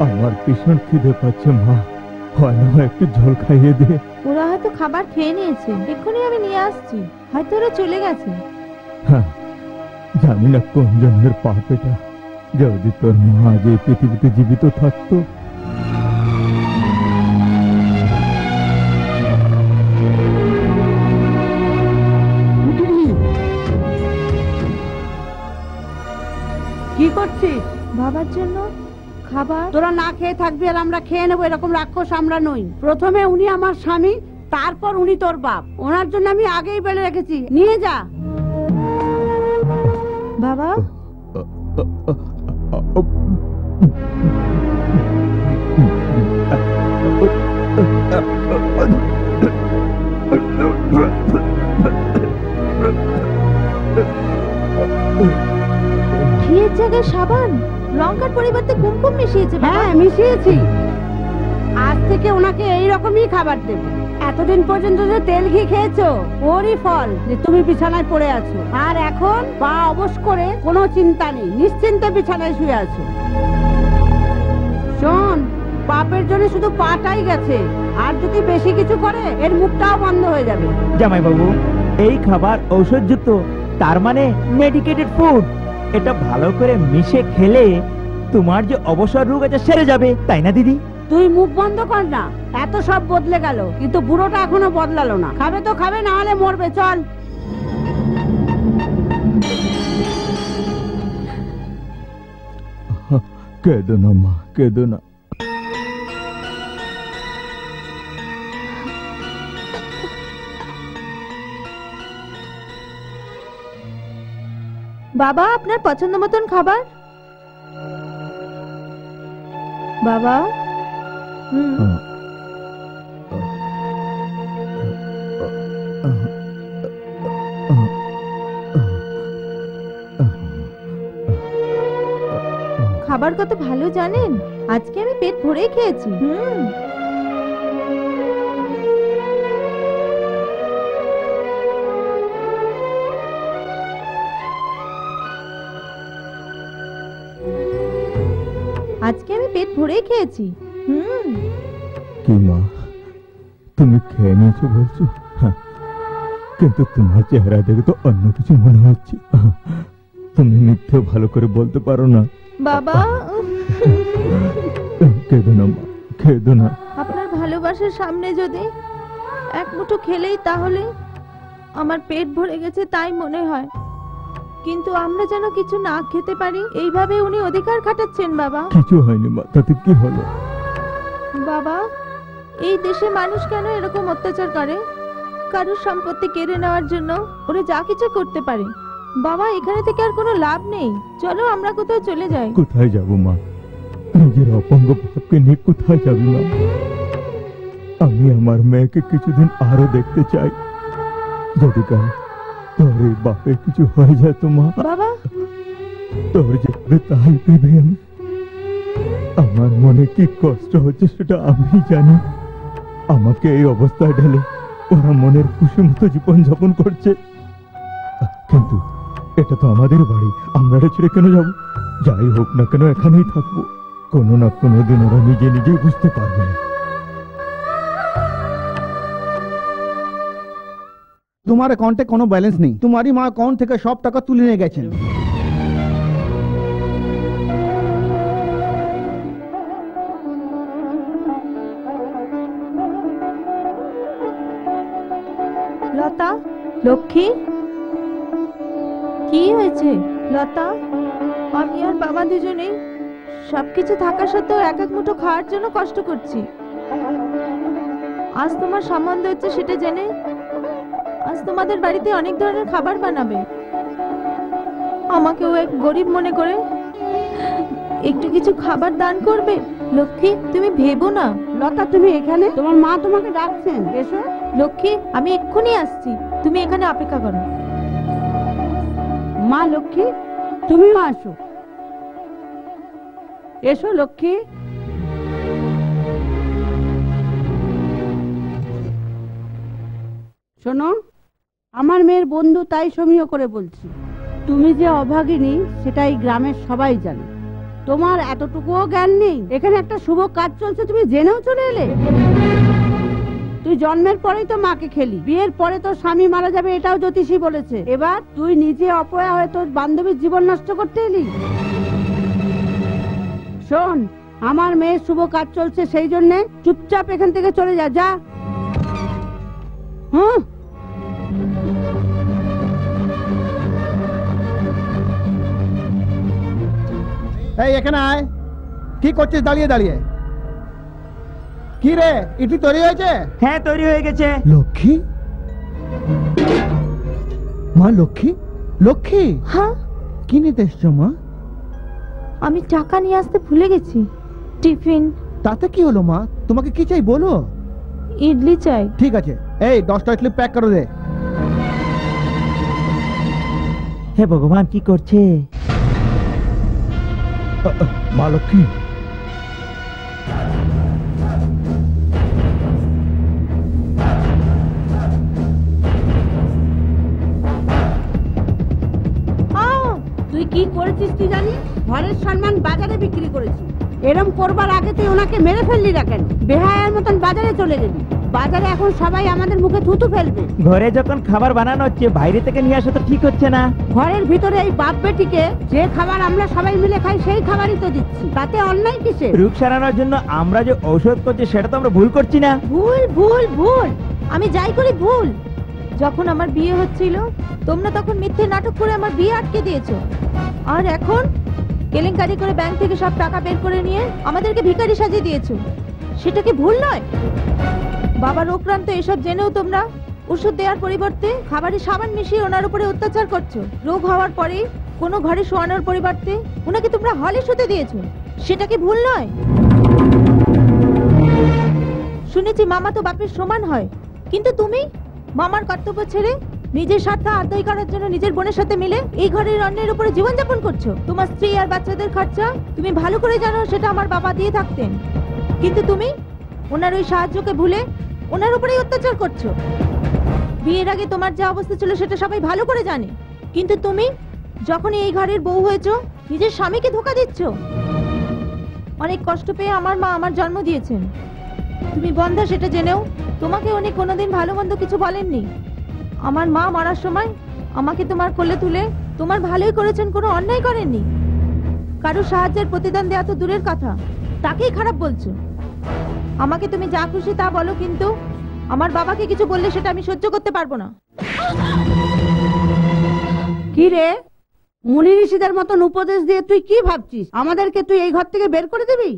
আমার ভীষণ খিদে পাচ্ছে মা। হয় একটু জল খাইয়ে দে। ওরা হয়তো খাবার খেয়ে নিয়েছে। এক্ষুনি আমি নিয়ে আসছি। হয়তো ওরা চলে গেছে। হ্যাঁ জানি না কোন জন্মের পাপ এটা। যদি তোর মা আজ এই পৃথিবীতে জীবিত থাকতো। কি করছিস? বাবার জন্য খাবার তোরা না খেয়ে থাকবি আর আমরা খেয়ে নেব এরকম রাক্ষস আমরা নই প্রথমে উনি আমার স্বামী তারপর উনি তোর বাপ ওনার জন্য আমি আগেই বেড়ে রেখেছি নিয়ে যা বাবা ঘিয়ের জায়গায় সাবান লঙ্কার পরিবর্তে কুমকুম মিশিয়েছে হ্যাঁ মিশিয়েছি। আজ থেকে ওনাকে এই রকমই খাবার দেবো। এতদিন পর্যন্ত যে তেল ঘি খেয়েছো ওরই ফল যে তুমি বিছানায় পড়ে আছো। আর এখন পা অবশ করে কোনো চিন্তা নেই নিশ্চিন্তে বিছানায় শুয়ে আছো। শোন পাপের জন্য শুধু পাটাই গেছে। আর যদি বেশি কিছু করে এর মুখটাও বন্ধ হয়ে যাবে। জামাই বাবু এই খাবার ঔষধযুক্ত তার মানে মেডিকেটেড ফুড এটা ভালো করে মিশে খেলে তোমার যে অবসর রোগ আছে সেরে যাবে তাই না দিদি? তুই মুখ বন্ধ কর না। এত সব বদলে গেল কিন্তু বুড়োটা এখনও বদলালো না। খাবে তো খাবে না হলে মরবে চল। কেদো না মা কেদো না। বাবা, আপনার পছন্দ মতন খাবার? বাবা? খাবার কত ভালো জানেন? আজকে আমি পেট ভরেই খেয়েছি। হুম। ভরেই খেয়েছি। হুম। কি মা? তুমি খেয়ে নিয়েছো বলছো? হ্যাঁ। কিন্তু তোমার চেহারা দেখে তো অন্য কিছু মনে হচ্ছে। তুমি মিথ্যে ভালো করে বলতে পারো না। বাবা। কেঁদো না মা কেঁদো না। আপনার ভালোবাসার সামনে যদি এক মুঠো খেলেই তাহলে আমার পেট ভরে গেছে তাই মনে হয়। কিন্তু আমরা যেন কিছু না খেতে পারি এইভাবে উনি অধিকার খাটাচ্ছেন বাবা। কিছু হয়নি মা তাতে কি হলো? বাবা এই দেশে মানুষ কেন এরকম অত্যাচার করে? কারোর সম্পত্তি কেড়ে নেওয়ার জন্য ওরা যা কিছু করতে পারে। বাবা এখানে থেকে আর কোনো লাভ নেই। চলো আমরা কোথাও চলে যাই। কোথায় যাব মা? নিজের অপঙ্গ বাপকে নিয়ে কোথায় যাবি মা? আমি আমার মেয়েকে কিছুদিন আরও দেখতে চাই। যদি কাল তোর এই বাপের কিছু হয়ে যায় তো মা। বাবা। তোর যাবে তাই ভেবে আমি আমার মনে কি কষ্ট হচ্ছে সেটা আমি জানি। আমাকে এই অবস্থায় ঢেলে ওরা মনের খুশি মতো জীবন যাপন করছে। কিন্তু এটা তো আমাদের বাড়ি আমরা ছেড়ে কেন যাব? যাই হোক না কেন এখানেই থাকব। কোনো না কোনো দিন ওরা নিজে নিজেই বুঝতে পারবে তোমার অ্যাকাউন্টে কোনো ব্যালেন্স নেই। তোমারই মা অ্যাকাউন্ট থেকে সব টাকা তুলে নিয়ে গেছেন। লতা, লক্ষ্মী? কি হয়েছে? লতা, আমি আর বাবা দুজনেই সবকিছু থাকা সত্ত্বেও এক এক মুঠো খাওয়ার জন্য কষ্ট করছি। আজ তোমার সম্বন্ধ হচ্ছে সেটা জেনে আজ তোমাদের বাড়িতে অনেক ধরনের খাবার বানাবে। আমাকেও এক গরিব মনে করে একটু কিছু খাবার দান করবে। লক্ষ্মী তুমি ভেবো না। লতা তুমি এখানে? তোমার মা তোমাকে ডাকছেন। এসো। লক্ষ্মী আমি এক্ষুনি আসছি। তুমি এখানে অপেক্ষা করো। মা লক্ষ্মী তুমিও আসো। এসো লক্ষ্মী। শোনো আমার মেয়ের বন্ধু তাই সমীহ করে বলছি, তুমি যে অভাগিনী, সেটাই গ্রামের সবাই জানে। তোমার এতটুকুও জ্ঞান নেই। এখানে একটা শুভ কাজ চলছে, তুমি জেনেও চলে এলে। তুই জন্মের পরেই তো মাকে খেলি, বিয়ের পরে তো স্বামী মারা যাবে, এটাও জ্যোতিষী বলেছে। এবার তুই নিজে অপয়া হয়ে তোর বান্ধবীর জীবন নষ্ট করতে এলি। শোন, আমার মেয়ের শুভ কাজ চলছে সেই জন্যে চুপচাপ এখান থেকে চলে যা যা। হুম। এই এখানে আয়। কি করছিস? দাঁড়িয়ে দাঁড়িয়ে। কি রে ইডলি তৈরি হয়েছে? হ্যাঁ তৈরি হয়ে গেছে। লক্ষ্মী? মা লক্ষ্মী? লক্ষ্মী? হ্যাঁ? কি নিতে এসছো মা? আমি টাকা নিয়ে আসতে ভুলে গেছি। টিফিন। তাতে কি হলো মা? তোমাকে কি চাই বলো? ইডলি চাই। ঠিক আছে। এই দশটা ইডলি প্যাক করে দে। হে ভগবান কি করছে? মা তুই কি করেছিস তুই জানি? ঘরের সম্মান বাজারে বিক্রি করেছিস। এরম করবার আগে তুই ওনাকে মেরে ফেললি না কেন? বেহায়ার মতন বাজারে চলে গেলি। বাজারে এখন সবাই আমাদের মুখে থুতু ফেলবে। ঘরে যখন খাবার বানানো হচ্ছে বাইরে থেকে নিয়ে আসা তো ঠিক হচ্ছে না। ঘরের ভিতরে এই বাপ বেটিকে যে খাবার আমরা সবাই মিলে খাই সেই খাবারই তো দিচ্ছি। তাতে অন্যায় কিসে রোগ সারানোর জন্য আমরা যে ঔষধ করছি সেটা তো আমরা ভুল করছি না। ভুল ভুল ভুল। আমি যাই করি ভুল। যখন আমার বিয়ে হচ্ছিল তোমরা তখন মিথ্যে নাটক করে আমার বিয়ে আটকে দিয়েছ। আর এখন কেলেঙ্কারি করে ব্যাংক থেকে সব টাকা বের করে নিয়ে আমাদেরকে ভিখারি সাজিয়ে দিয়েছ। সেটা কি ভুল নয়? বাবার রোগক্রান্ত এসব জেনেও তোমরা? ওষুধ দেওয়ার পরিবর্তে খাবারে সাবান মিশিয়ে ওনার উপরে অত্যাচার করছ। রোগ হওয়ার পরে কোনো ঘরে শোয়ানোর পরিবর্তে ওনাকে তোমরা হলে শুতে দিয়েছ। সেটা কি ভুল নয়? শুনেছি মামা তো বাপের সমান হয়। কিন্তু তুমি? মামার কর্তব্য ছেড়ে নিজের স্বার্থ আদায় করার জন্য নিজের বোনের সাথে মিলে এই ঘরের অন্যের উপরে জীবনযাপন করছ। তোমার স্ত্রী আর বাচ্চাদের খরচা তুমি ভালো করে জানো সেটা আমার বাবা দিয়ে থাকতেন। কিন্তু তুমি? ওনার ওই সাহায্যকে ভুলে ওনার উপরেই অত্যাচার করছ। বিয়ের আগে তোমার যা অবস্থা ছিল সেটা সবাই ভালো করে জানে। কিন্তু তুমি যখন এই ঘরের বউ হয়েছো, নিজের স্বামীকে ধোকা দিচ্ছ। অনেক কষ্ট পেয়ে আমার মা আমার জন্ম দিয়েছেন। তুমি বন্ধা সেটা জেনেও তোমাকে উনি কোনোদিন ভালো মন্দ কিছু বলেননি। আমার মা মারার সময় আমাকে তোমার কোলে তুলে তোমার ভালোই করেছেন কোনো অন্যায় করেননি। কারও সাহায্যের প্রতিদান দেওয়া তো দূরের কথা। তাকেই খারাপ বলছো। আমাকে তুমি যা খুশি তা বলো কিন্তু আমার বাবাকে কিছু বললে সেটা আমি সহ্য করতে পারব না। কি রে? মুনি ঋষিদের মতন উপদেশ দিয়ে তুই কি ভাবছিস? আমাদেরকে তুই এই ঘর থেকে বের করে দিবি?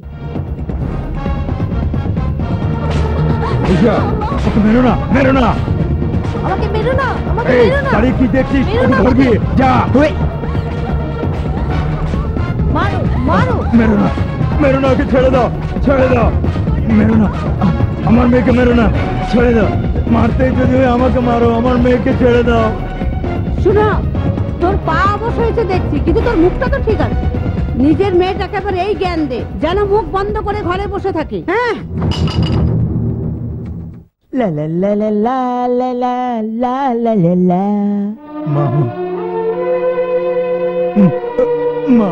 মেরো না মেরো না। আমাকে মেরো না আমাকে মেরো না। দাঁড়িয়ে কি দেখছিস? মেরো ওকে না ধরবি? যা। মারো। মারো মেরো না মেরো না ওকে ছেড়ে দাও ছেড়ে দাও মেরো না আমার মেয়েকে মেরো না ছেড়ে দাও মারতেই যদি হয় আমাকে মারো আমার মেয়েকে ছেড়ে দাও শোনো তোর পা অবশ্য হয়েছে দেখছি কিন্তু তোর মুখটা তো ঠিক আছে নিজের মেয়েটাকে এবার এই জ্ঞান দে যেন মুখ বন্ধ করে ঘরে বসে থাকে হ্যাঁ লা লা লা লা লা লা লা লা লা লা লা মা মা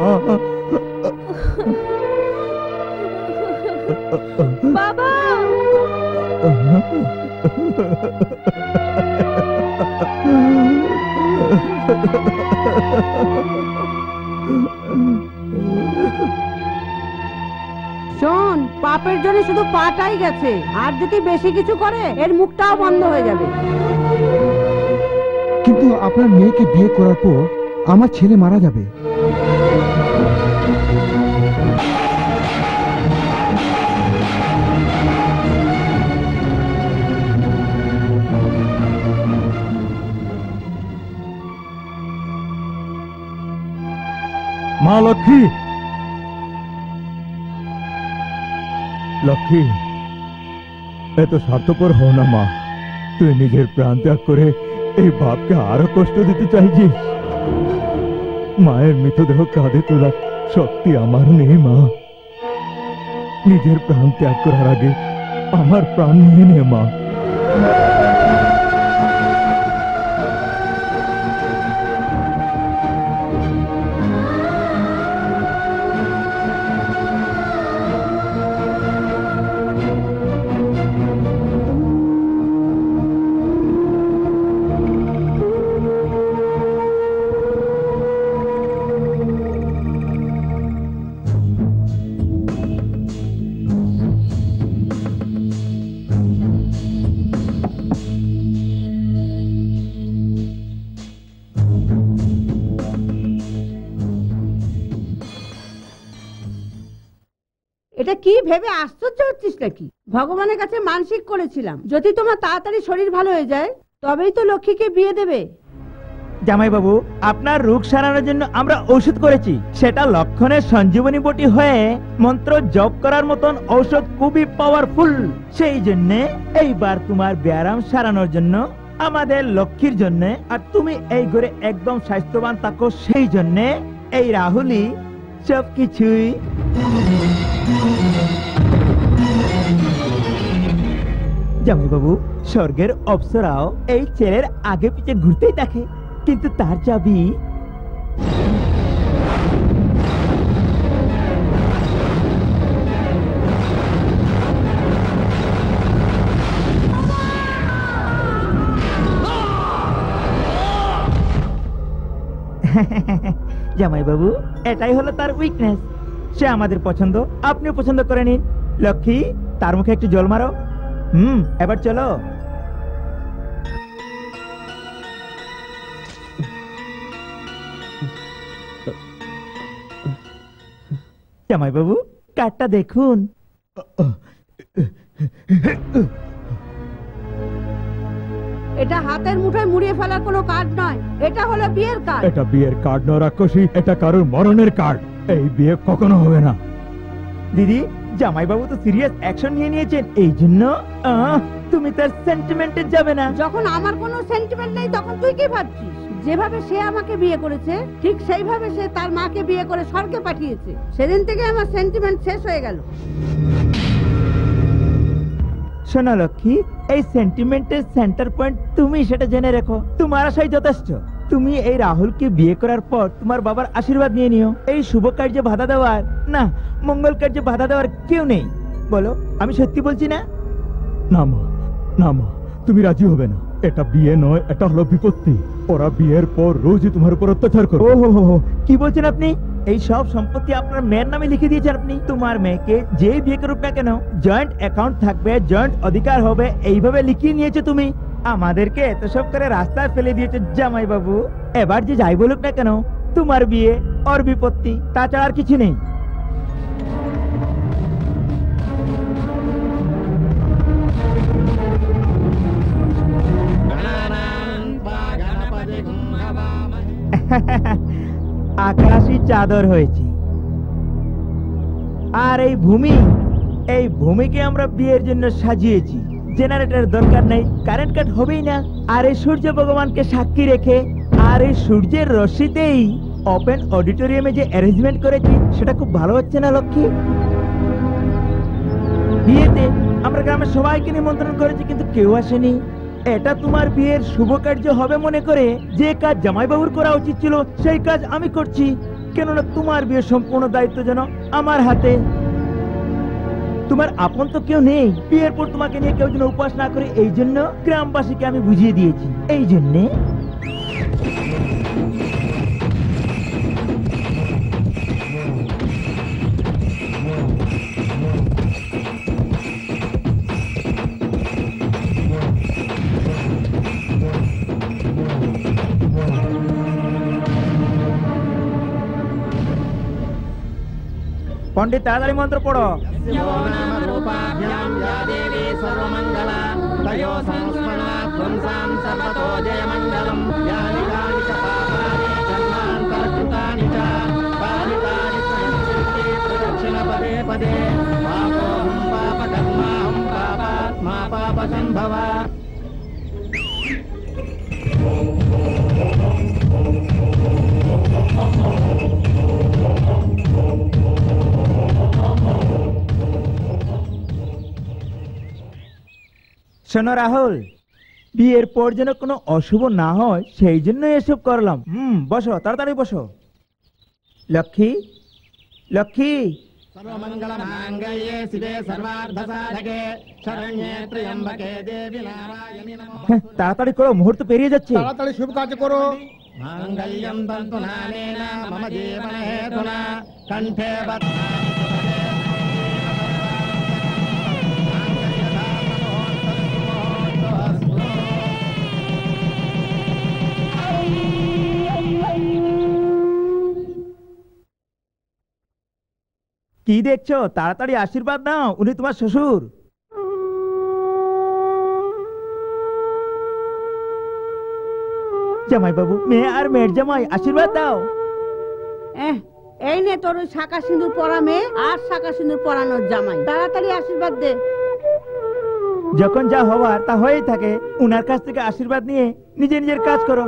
শোন, পাপের জন্য শুধু পাটাই গেছে। আর যদি বেশি কিছু করে, এর মুখটাও বন্ধ হয়ে যাবে। কিন্তু আপনার মেয়েকে বিয়ে করার পর আমার ছেলে মারা যাবে। মা লক্ষ্মী। লক্ষ্মী, এত স্বার্থপর হও না মা। তুই নিজের প্রাণ ত্যাগ করে এই বাপকে আরও কষ্ট দিতে চাইছিস। মায়ের মৃতদেহ কাঁধে তোলার শক্তি আমার নেই মা। নিজের প্রাণ ত্যাগ করার আগে আমার প্রাণ নিয়ে নে মা। হচ্ছিস নাকি ভগবানের কাছে মানসিক করেছিলাম। যদি তোমার তাড়াতাড়ি শরীর ভালো হয়ে যায়, তবেই তো লক্ষ্মীকে বিয়ে দেবে। জামাইবাবু, আপনার রোগ সারানোর জন্য আমরা ঔষধ করেছি। সেটা লক্ষণের সঞ্জীবনী বটি হয়ে মন্ত্র জপ করার মতন ঔষধ খুবই পাওয়ারফুল সেই জন্য এইবার তোমার ব্যায়াম সারানোর জন্য আমাদের লক্ষ্মীর জন্য, আর তুমি এই ঘরে একদম স্বাস্থ্যবান থাকো, সেই জন্য এই রাহুলই সব কিছুই জামাইবাবু স্বর্গের অপ্সরাও এই ছেলের আগে পিছে ঘুরতেই থাকে কিন্তু তার চাবি [laughs] জামাইবাবু এটাই হলো তার উইকনেস সে আমাদের পছন্দ, আপনিও পছন্দ করে নিন। লক্ষ্মী, তার মুখে একটু জল মারো। হুম এবার চলো। জামাইবাবু কার্ডটা দেখুন। এটা হাতের মুঠোয় মুড়িয়ে ফেলার কোনো কার্ড নয়। এটা হলো বিয়ের কার্ড এটা বিয়ের কার্ড নয় রাক্ষসী। এটা কারোর মরণের কার্ড এই বিয়ে কখনো হবে না। দিদি জামাইবাবু তো সিরিয়াস অ্যাকশন নিয়ে নিয়েছেন এই জন্য তুমি তার সেন্টিমেন্টে যাবে না। যখন আমার কোনো সেন্টিমেন্ট নেই তখন তুই কি ভাবছিস? যেভাবে সে আমাকে বিয়ে করেছে ঠিক সেইভাবে সে তার মাকে বিয়ে করে স্বর্গে পাঠিয়েছে। সেদিন থেকে আমার সেন্টিমেন্ট শেষ হয়ে গেল। শোনো লক্ষ্মী এই সেন্টিমেন্টের সেন্টার পয়েন্ট তুমি সেটা জেনে রেখো। তোমার আশাই যথেষ্ট। তুমি এই রাহুলকে বিয়ে করার পর তোমার বাবার আশীর্বাদ নিয়ে নিও। এই শুভ কার্যে বাধা দেওয়ার না মঙ্গল কার্যে বাধা দেওয়ার কেউ নেই। বলো আমি সত্যি বলছি না? না মা না মা তুমি রাজি হবে না। এটা বিয়ে নয় এটা হলো বিপত্তি। ওরা বিয়ের পর রোজই তোমার উপর অত্যাচার ও করবে। হো হো হো, কি বলছেন আপনি? এই সব সম্পত্তি আপনার মেয়ের নামে লিখে দিয়েছেন আপনি। তোমার মেয়েকে যে বিয়ে করুক না কেন জয়েন্ট অ্যাকাউন্ট থাকবে জয়েন্ট অধিকার হবে এইভাবে লিখিয়ে নিয়েছো তুমি। আমাদেরকে এত সব করে রাস্তায় ফেলে দিয়েছে জামাই বাবু এবার যে যাই বলুক না কেন, তোমার বিয়ে, ওর বিপত্তি তাছাড়া আর কিছু নেই। [laughs] আকাশি চাদর হয়েছে। আর এই ভূমি, এই ভূমিকে আমরা বিয়ের জন্য সাজিয়েছি। জেনারেটর দরকার নেই। কারেন্ট কাট হবেই না। আর এই সূর্য ভগবানকে সাক্ষী রেখে, আর এই সূর্যের রশ্মিতেই ওপেন অডিটোরিয়ামে যে অ্যারেঞ্জমেন্ট করেছি, সেটা খুব ভালো হচ্ছে না, লক্ষ্মী? বিয়েতে আমরা গ্রামের সবাইকে নিমন্ত্রণ করেছি, কিন্তু কেউ আসেনি। এটা তোমার বিয়ের শুভ কার্য হবে মনে করে যে কাজ জামাইবাবুর করা উচিত ছিল, সেই কাজ আমি করছি। কেননা তোমার বিয়ের সম্পূর্ণ দায়িত্ব যেন আমার হাতে। তোমার আপন তো কেউ নেই। বিয়ের পর তোমাকে নিয়ে কেউ যেন উপাস না করে, এই জন্য গ্রামবাসীকে আমি বুঝিয়ে দিয়েছি। এই জন্যে ಪಂಡಿತಾದಳಿ ಮಂತ್ರ ಕೊಡು ಪದೇ ಪದೇ ಪಾಪೋಹಂ ಪಾಪ ಕರ್ಮಾಹಂ ಪಾಪಾತ್ಮಾ ಪಾಪ ಸಂಭವ Oh, oh, oh, oh, oh, oh, oh, oh, oh. শোনো রাহুল বিয়ের পর যেন কোনো অশুভ না হয় সেই জন্য এসব করলাম। হুম বসো তাড়াতাড়ি বসো। লক্ষ্মী লক্ষ্মী। তাড়াতাড়ি করো মুহূর্ত পেরিয়ে যাচ্ছে। তাড়াতাড়ি শুভ কাজ করো। মাঙ্গল্যম তন্তু মম জীবন কণ্ঠে কি দেখছ? তাড়াতাড়ি আশীর্বাদ নাও উনি তোমার শ্বশুর। জামাই বাবু মেয়ে আর মেয়ের জামাই আশীর্বাদ দাও। এই নে তোর ওই শাঁকা সিঁদুর পরা মেয়ে আর শাখা সিঁদুর পরানোর জামাই। তাড়াতাড়ি আশীর্বাদ দে। যখন যা হওয়ার তা হয়েই থাকে উনার কাছ থেকে আশীর্বাদ নিয়ে নিজে নিজের কাজ করো।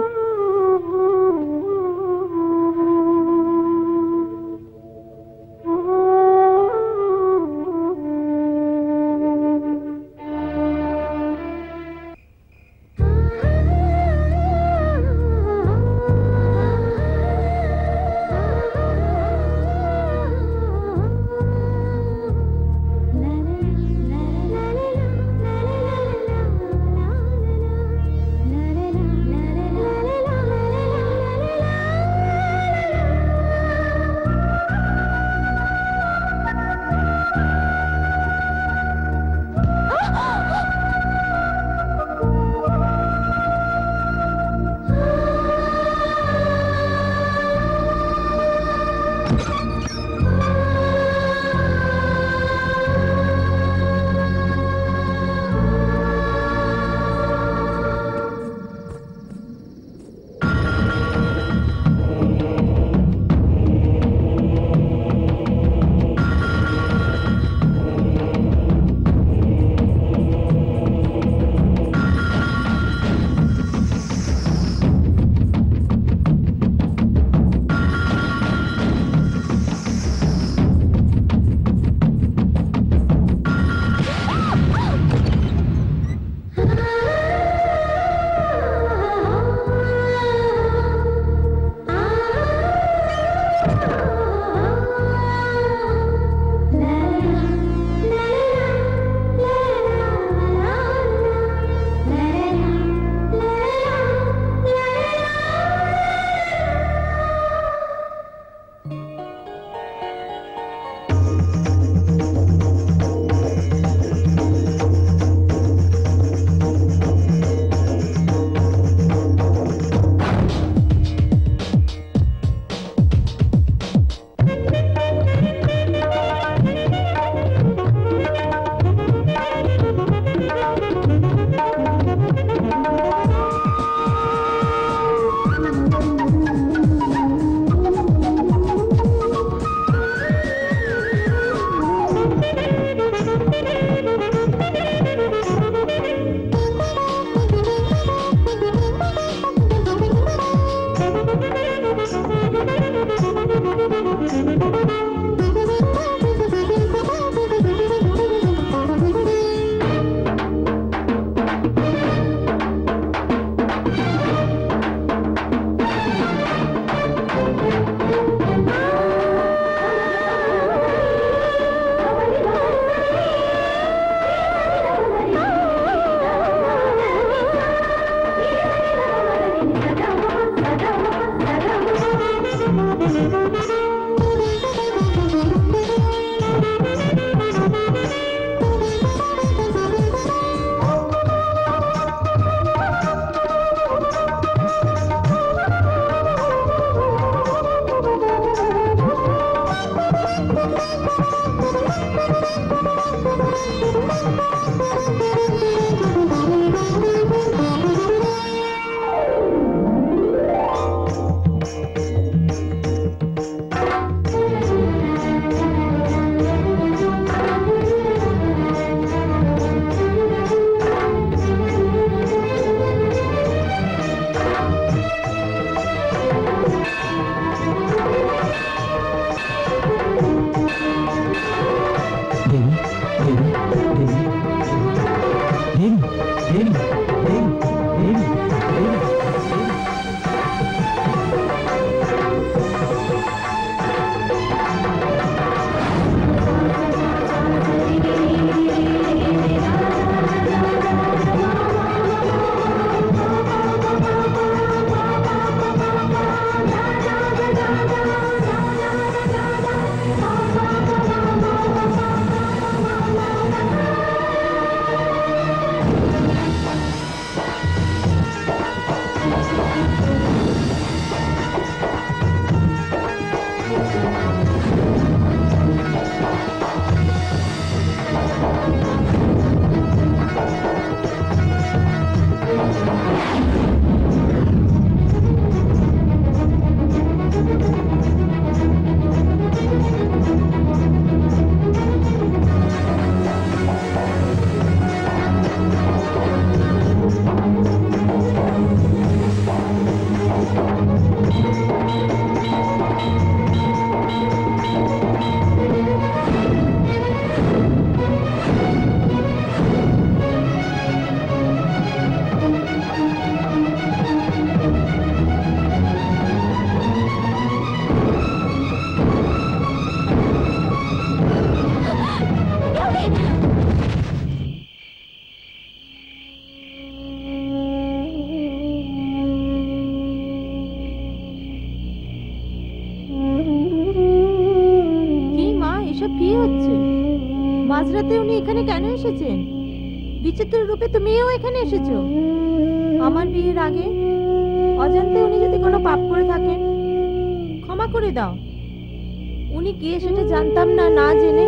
কে সেটা জানতাম না না জেনে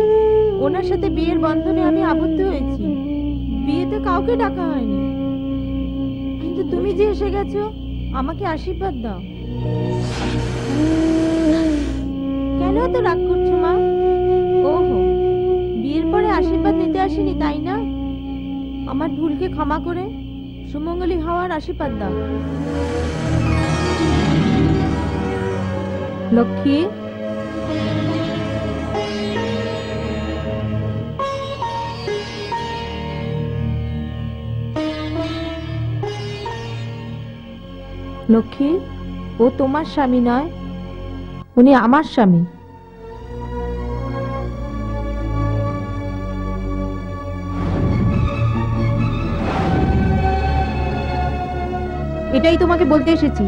ওনার সাথে বিয়ের বন্ধনে আমি আবদ্ধ হয়েছি। বিয়েতে কাউকে ডাকা হয়নি। কিন্তু তুমি যে এসে গেছো, আমাকে আশীর্বাদ দাও। কেন এত রাগ করছ, মা? ওহো, বিয়ের পরে আশীর্বাদ নিতে আসিনি, তাই না? আমার ভুলকে ক্ষমা করে সুমঙ্গলী হওয়ার আশীর্বাদ দাও। লক্ষ্মী? লক্ষ্মী ও তোমার স্বামী নয় উনি আমার স্বামী। এটাই তোমাকে বলতে এসেছি।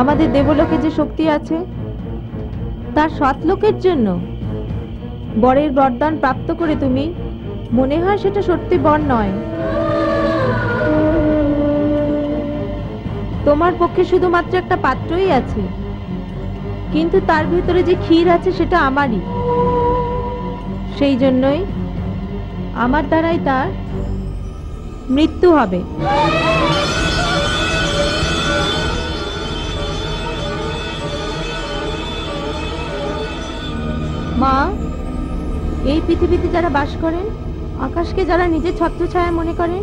আমাদের দেবলোকে যে শক্তি আছে, তার সৎ লোকের জন্য বরের বরদান প্রাপ্ত করে তুমি। মনে হয় সেটা সত্যি বর নয়। তোমার পক্ষে শুধুমাত্র একটা পাত্রই আছে, কিন্তু তার ভিতরে যে ক্ষীর আছে সেটা আমারই। সেই জন্যই আমার দ্বারাই তার মৃত্যু হবে। মা, এই পৃথিবীতে যারা বাস করেন আকাশকে যারা নিজের ছত্রছায়া মনে করেন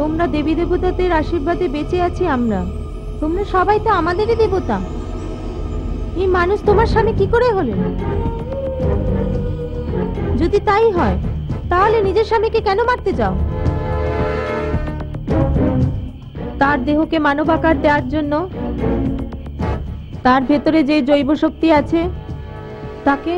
তোমরা দেবী দেবতাদের আশীর্বাদে বেঁচে আছি আমরা। তোমরা সবাই তো আমাদেরই দেবতা। এই মানুষ তোমার স্বামী কি করে হলেন যদি তাই হয়, তাহলে নিজের স্বামীকে কেন মারতে যাও? তার দেহকে মানব আকার দেওয়ার জন্য, তার ভেতরে যে জৈব শক্তি আছে ताकि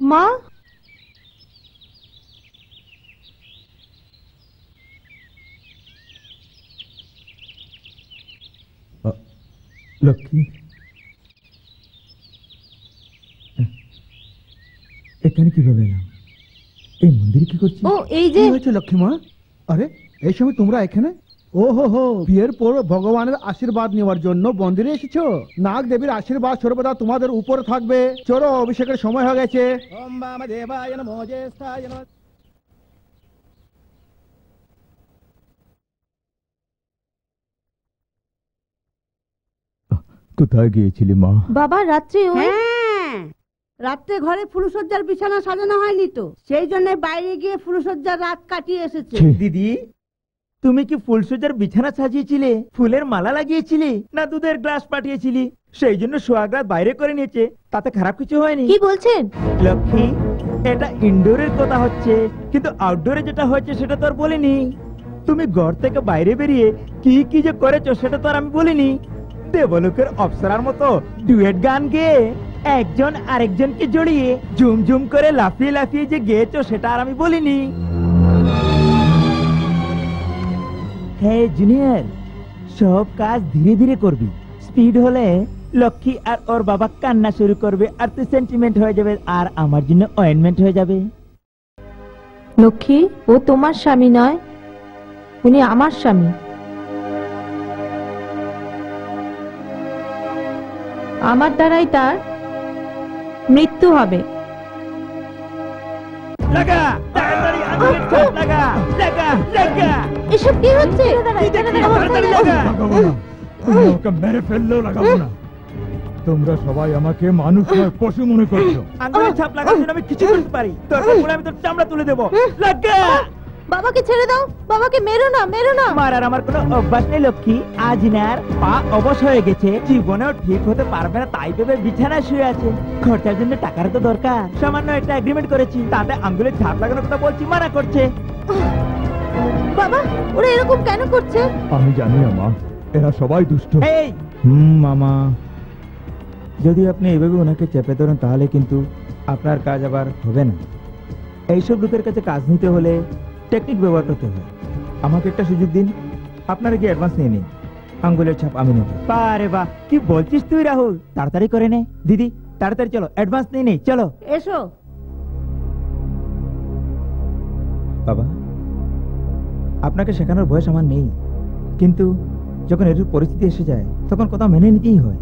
माँ? लक्की এখানে কি কীভাবে না এই মন্দির কি করছি? ও এই যে হয়েছে লক্ষ্মী মা আরে এই সময় তোমরা এখানে? ও হো হো বিয়ের পর ভগবানের আশীর্বাদ নেওয়ার জন্য মন্দিরে এসেছ? নাগ দেবীর আশীর্বাদ সর্বদা তোমাদের উপরে থাকবে। চলো অভিষেকের সময় হয়ে গেছে। কোথায় গিয়েছিলি মা? বাবা রাত্রে হ্যাঁ রাত্রে ঘরে ফুলসজ্জার বিছানা সাজানো হয়নি তো? সেই জন্য বাইরে গিয়ে ফুলসজ্জার রাত কাটিয়ে এসেছে। দিদি তুমি কি ফুলসজ্জার বিছানা সাজিয়েছিলে? ফুলের মালা লাগিয়েছিলে? না দুধের গ্লাস পাঠিয়েছিলি? সেই জন্য সোয়াগরাত বাইরে করে নিয়েছে তাতে খারাপ কিছু হয়নি? কি বলছেন? লক্ষ্মী এটা ইনডোরের কথা হচ্ছে কিন্তু আউটডোরে যেটা হয়েছে সেটা তো আর বলিনি। তুমি ঘর থেকে বাইরে বেরিয়ে কি কি যে করেছ সেটা তো আর আমি বলিনি। দেবলোকের অপসরার মতো ডুয়েট গান গেয়ে। একজন আরেকজনকে জড়িয়ে ঝুম ঝুম করে লাফিয়ে লাফিয়ে যে গেয়েছো, সেটা আর আমি বলিনি। হ্যাঁ জুনিয়র, সব কাজ ধীরে ধীরে করবি। স্পিড হলে লক্ষ্মী আর ওর বাবা কান্না শুরু করবে, আর তুই সেন্টিমেন্ট হয়ে যাবে, আর আমার জন্য অয়েন্টমেন্ট হয়ে যাবে। লক্ষ্মী, ও তোমার স্বামী নয়, উনি আমার স্বামী। আমার দ্বারাই তার মৃত্যু হবে। এসব কি হচ্ছে? মেরে ফেললেও লাগাবো না। তোমরা সবাই আমাকে মানুষ নয় পশু মনে করছ। ছাপ জন্য আমি কিছু করতে পারি। দরকার পড়লে আমি তোর চামড়া তুলে দেবো। লাগা। বাবাকে ছেড়ে দাও। বাবাকে মেরো না মেরো না। মারার আমার কোনো অভ্যাস নেই লক্ষ্মী। আজ নার পা অবশ হয়ে গেছে। জীবনেও ঠিক হতে পারবে না তাই ভেবে বিছানায় শুয়ে আছে। খরচার জন্য টাকার তো দরকার। সামান্য একটা এগ্রিমেন্ট করেছি তাতে আঙ্গুলে ছাপ লাগানোর কথা বলছি মানা করছে। বাবা ওরা এরকম কেন করছে? আমি জানি না মা। এরা সবাই দুষ্ট। এই! হুম মামা। যদি আপনি এভাবে ওনাকে চেপে ধরেন তাহলে কিন্তু আপনার কাজ আবার হবে না। এইসব লোকের কাছে কাজ নিতে হলে টেকনিক ব্যবহার করতে হবে। আমাকে একটা সুযোগ দিন। আপনারা কি অ্যাডভান্স নিয়ে নিন। আঙ্গুলের ছাপ আমি নেব। বারে বাহ কি বলছিস তুই রাহুল? তাড়াতাড়ি করে নে। দিদি তাড়াতাড়ি চলো অ্যাডভান্স নিয়ে নেই চলো। এসো। বাবা আপনাকে শেখানোর বয়স আমার নেই। কিন্তু যখন এরূপ পরিস্থিতি এসে যায় তখন কথা মেনে নিতেই হয়।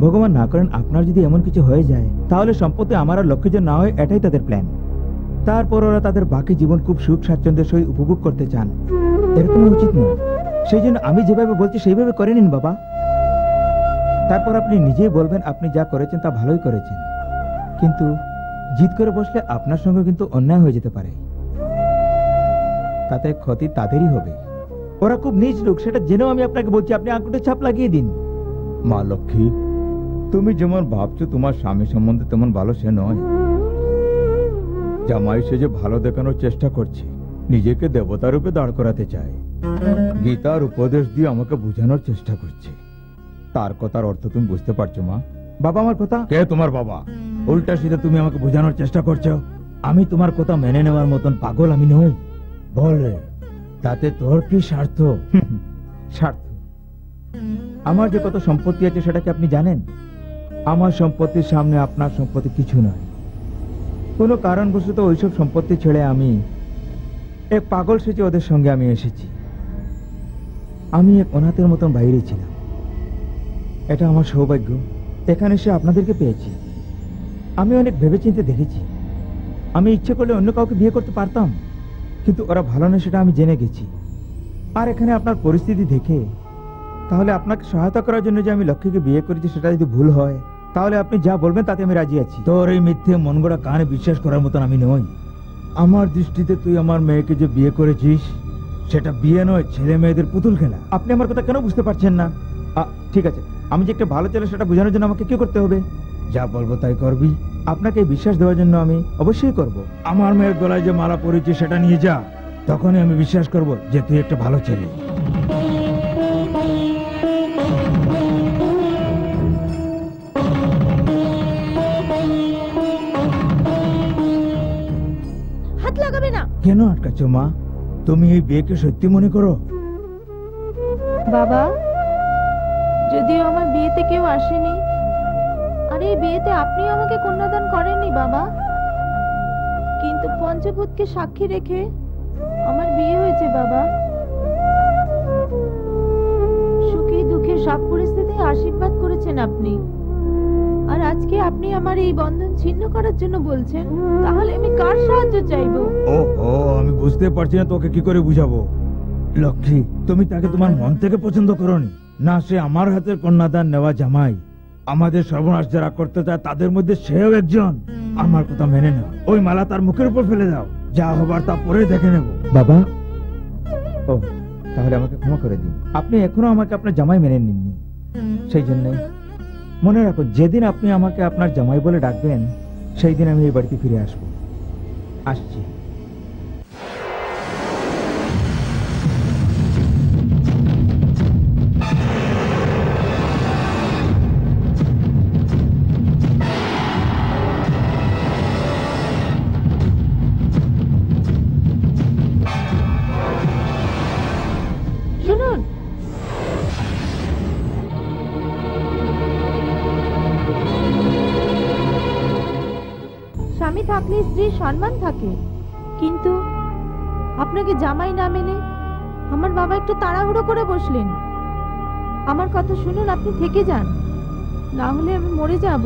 ভগবান না করেন আপনার যদি এমন কিছু হয়ে যায় তাহলে সম্পত্তি আমার আর লক্ষ্যজন না হয় এটাই তাদের প্ল্যান তারপর ওরা তাদের বাকি জীবন খুব সুখ স্বাচ্ছন্দ্যের সহিত উপভোগ করতে চান। এরকম উচিত নয়। সেই জন্য আমি যেভাবে বলছি, সেইভাবে করে নিন, বাবা। তারপর আপনি নিজেই বলবেন, আপনি যা করেছেন তা ভালোই করেছেন। কিন্তু জিদ করে বসলে আপনার সঙ্গে কিন্তু অন্যায় হয়ে যেতে পারে। তাতে ক্ষতি তাদেরই হবে। ওরা খুব নিজ লোক, সেটা জেনেও আমি আপনাকে বলছি, আপনি আঙ্কুঠে ছাপ লাগিয়ে দিন। মা লক্ষ্মী, তুমি যেমন ভাবছ তোমার স্বামী সম্বন্ধে তেমন ভালো সে নয়। জামাই সে যে ভালো দেখানোর চেষ্টা করছে নিজেকে দেবতা রূপে দাঁড় করাতে চায়। গীতার উপদেশ দিয়ে আমাকে বোঝানোর চেষ্টা করছে। তার কথার অর্থ তুমি বুঝতে পারছ মা? বাবা আমার কথা? কে তোমার বাবা? উল্টা সিধা তুমি আমাকে বোঝানোর চেষ্টা করছ? আমি তোমার কথা মেনে নেওয়ার মতন পাগল আমি নই। বল তাতে তোর কি স্বার্থ? [laughs] স্বার্থ। আমার যে কত সম্পত্তি আছে সেটা কি আপনি জানেন? আমার সম্পত্তির সামনে আপনার সম্পত্তি কিছু নয়। কোনো কারণবশত ওইসব সম্পত্তি ছেড়ে আমি এক পাগল সেজে ওদের সঙ্গে আমি এসেছি। আমি এক অনাথের মতন বাইরে ছিলাম। এটা আমার সৌভাগ্য। এখানে এসে আপনাদেরকে পেয়েছি। আমি অনেক ভেবেচিন্তে দেখেছি। আমি ইচ্ছে করলে অন্য কাউকে বিয়ে করতে পারতাম। কিন্তু ওরা ভালো না সেটা আমি জেনে গেছি। আর এখানে আপনার পরিস্থিতি দেখে তাহলে আপনাকে সহায়তা করার জন্য যে আমি লক্ষ্মীকে বিয়ে করেছি সেটা যদি ভুল হয় তাহলে আপনি যা বলবেন তাতে আমি রাজি আছি। তোর এই মিথ্যে মন গড়া কানে বিশ্বাস করার মতন আমি নই। আমার দৃষ্টিতে তুই আমার মেয়েকে যে বিয়ে করেছিস, সেটা বিয়ে নয়, ছেলে মেয়েদের পুতুল খেলা। আপনি আমার কথা কেন বুঝতে পারছেন না? ঠিক আছে, আমি যে একটা ভালো ছেলে, সেটা বোঝানোর জন্য আমাকে কি করতে হবে? যা বলব তাই করবি। আপনাকে বিশ্বাস দেওয়ার জন্য আমি অবশ্যই করব। আমার মেয়ের গলায় যে মালা পরেছি সেটা নিয়ে যা। তখনই আমি বিশ্বাস করব যে তুই একটা ভালো ছেলে। কেন আটকাচ্ছ, মা? তুমি এই বিয়েকে সত্যি মনে করো? বাবা, যদিও আমার বিয়েতে কেউ আসেনি, আর এই বিয়েতে আপনি আমাকে কন্যাদান করেননি, বাবা। কিন্তু পঞ্চভূতকে সাক্ষী রেখে আমার বিয়ে হয়েছে, বাবা। সুখে, দুঃখে সব পরিস্থিতি আশীর্বাদ করেছেন আপনি। আজকে আপনি আমার এই বন্ধন ছিন্ন করার জন্য বলছেন তাহলে আমি কার সাহায্য চাইব? ও ও আমি বুঝতে পারছি না তোকে কি করে বুঝাবো। লক্ষ্মী তুমি তাকে তোমার মন থেকে পছন্দ করনি। না সে আমার হাতের কন্যাদান নেওয়া জামাই। আমাদের সর্বনাশ যারা করতে চায় তাদের মধ্যে সেও একজন। আমার কথা মেনে না ওই মালা তার মুখের উপর ফেলে দাও। যা হবার তা পরে দেখে নেব। বাবা ও তাহলে আমাকে ক্ষমা করে দিন। আপনি এখনও আমাকে আপনার জামাই মেনে নিননি। সেই জন্য মনে রাখো, যেদিন আপনি আমাকে আপনার জামাই বলে ডাকবেন সেই দিন আমি এই বাড়িতে ফিরে আসব। আসছি। সম্মান থাকে। কিন্তু আপনাকে জামাই না মেনে আমার বাবা একটু তাড়াহুড়ো করে বসলেন। আমার কথা শুনুন, আপনি থেকে যান। না হলে আমি মরে যাব।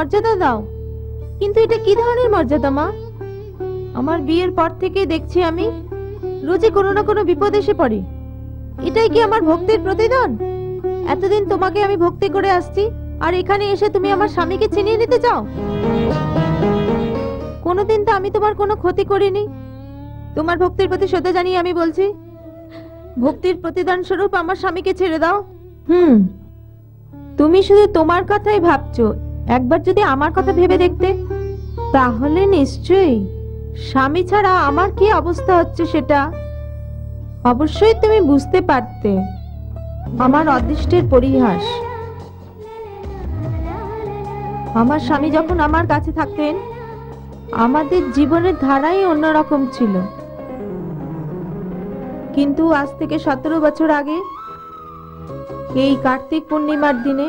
মর্যাদা দাও। কিন্তু এটা কি ধরনের মর্যাদা, মা? আমার বিয়ের পর থেকে দেখছি আমি রোজই কোনো না কোনো বিপদ এসে পড়ে। এটাই কি আমার ভক্তির প্রতিদান? এতদিন তোমাকে আমি ভক্তি করে আসছি, আর এখানে এসে তুমি আমার স্বামীকে চিনিয়ে নিতে চাও? কোনোদিন তো আমি তোমার কোনো ক্ষতি করিনি। তোমার ভক্তির প্রতি শ্রদ্ধা জানিয়ে আমি বলছি, ভক্তির প্রতিদান স্বরূপ আমার স্বামীকে ছেড়ে দাও। হুম। তুমি শুধু তোমার কথাই ভাবছ একবার যদি আমার কথা ভেবে দেখতে, তাহলে নিশ্চয়ই স্বামী ছাড়া আমার কি অবস্থা হচ্ছে সেটা অবশ্যই তুমি বুঝতে পারতে। আমার অদৃষ্টের পরিহাস। আমার স্বামী যখন আমার কাছে থাকতেন, আমাদের জীবনের ধারাই অন্যরকম ছিল। কিন্তু আজ থেকে সতেরো বছর আগে, এই কার্তিক পূর্ণিমার দিনে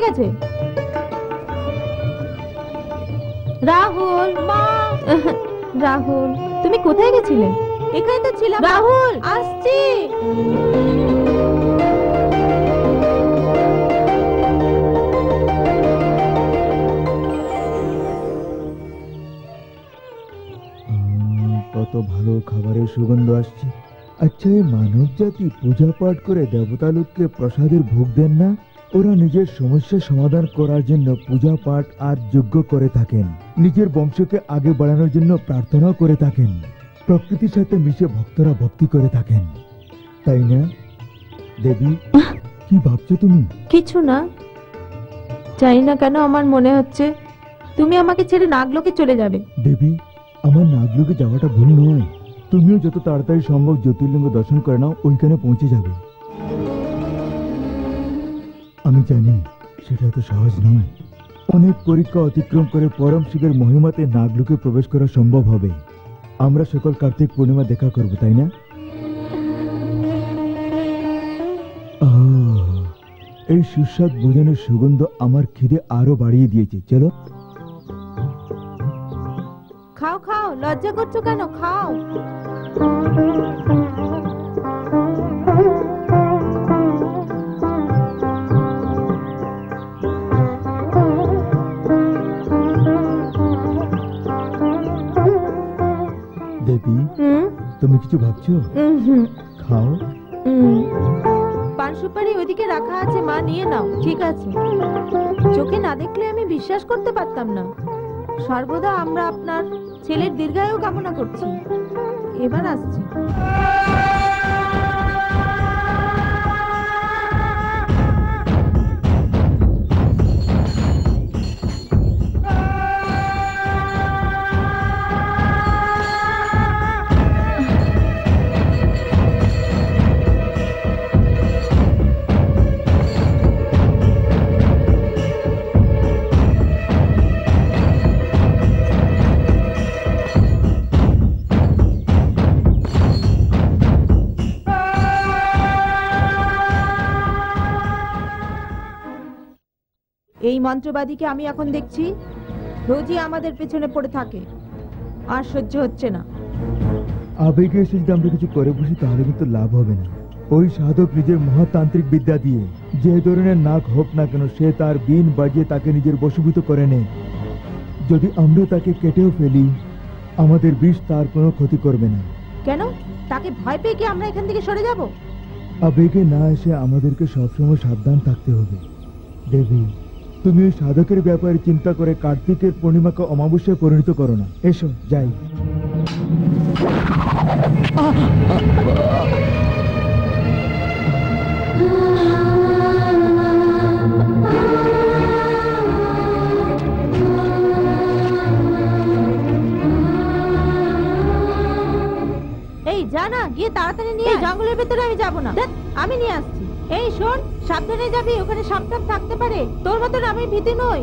কোথায় গেছে? রাহুল মা! [laughs] রাহুল তুমি কোথায় গেছিলে? এখানে তো ছিলাম রাহুল! আসছি। কত ভালো খাবারের সুগন্ধ আসছে। আচ্ছা এই মানব জাতি পূজা পাঠ করে দেবতা লোককে প্রসাদের ভোগ দেন না? নিজের সমস্যা সমাধান করার জন্য পূজা পাঠ আর যজ্ঞ করে থাকেন। নিজের বংশকে আগে বাড়ানোর জন্য প্রার্থনাও করে থাকেন। প্রকৃতির সাথে মিশে ভক্তরা ভক্তি করে থাকেন। তাই না? দেবী কি ভাবছ তুমি? কিছু না। জানি না কেন আমার মনে হচ্ছে তুমি আমাকে ছেড়ে নাগলোকে চলে যাবে। দেবী আমার নাগলোকে যাওয়াটা ভুল নয়। তুমিও যত তাড়াতাড়ি সম্ভব জ্যোতির্লিঙ্গ দর্শন করে নাও ওইখানে পৌঁছে যাবে। আমি জানি সেটা তো সহজ নয়। অনেক পরীক্ষা অতিক্রম করে পরম শিবের মহিমাতে নাগলুকে প্রবেশ করা সম্ভব হবে। আমরা সকল কার্তিক পূর্ণিমা দেখা করব, তাই না? এই সুস্বাদ ভোজনের সুগন্ধ আমার খিদে আরও বাড়িয়ে দিয়েছে। চলো। খাও খাও, লজ্জা করছ কেন? খাও। কিছু ভাবছ? খাও। পান সুপারি ওইদিকে রাখা আছে মা নিয়ে নাও ঠিক আছে। চোখে না দেখলে আমি বিশ্বাস করতে পারতাম না। সর্বদা আমরা আপনার ছেলের দীর্ঘায়ু কামনা করছি। এবার আসছি। মন্ত্রবাদীকে আমি এখন দেখছি রোজই আমাদের পেছনে পড়ে থাকে। আর সহ্য হচ্ছে না। আবেগে এসে যদি আমরা কিছু করে বসি তাহলে কিন্তু লাভ হবে না। ওই সাধক নিজের মহাতান্ত্রিক বিদ্যা দিয়ে যে ধরনের নাক হোক না কেন সে তার বিন বাজিয়ে তাকে নিজের বশীভূত করে নেয় যদি আমরা তাকে কেটেও ফেলি আমাদের বিষ তার কোনো ক্ষতি করবে না। কেন? তাকে ভয় পেয়ে কি আমরা এখান থেকে সরে যাব? আবেগে না এসে আমাদেরকে সবসময় সাবধান থাকতে হবে। দেবী তুমি ওই সাধকের ব্যাপারে চিন্তা করে কার্তিকের পূর্ণিমাকে অমাবস্যায় পরিণত করো না। এসো যাই। এই যা না গিয়ে তাড়াতাড়ি নিয়ে জঙ্গলের ভেতরে আমি যাব না। আমি নিয়ে আসছি। এই শোন সাবধানে যাবি ওখানে সাবধান থাকতে পারে। তোর মতন আমি ভীতি নই।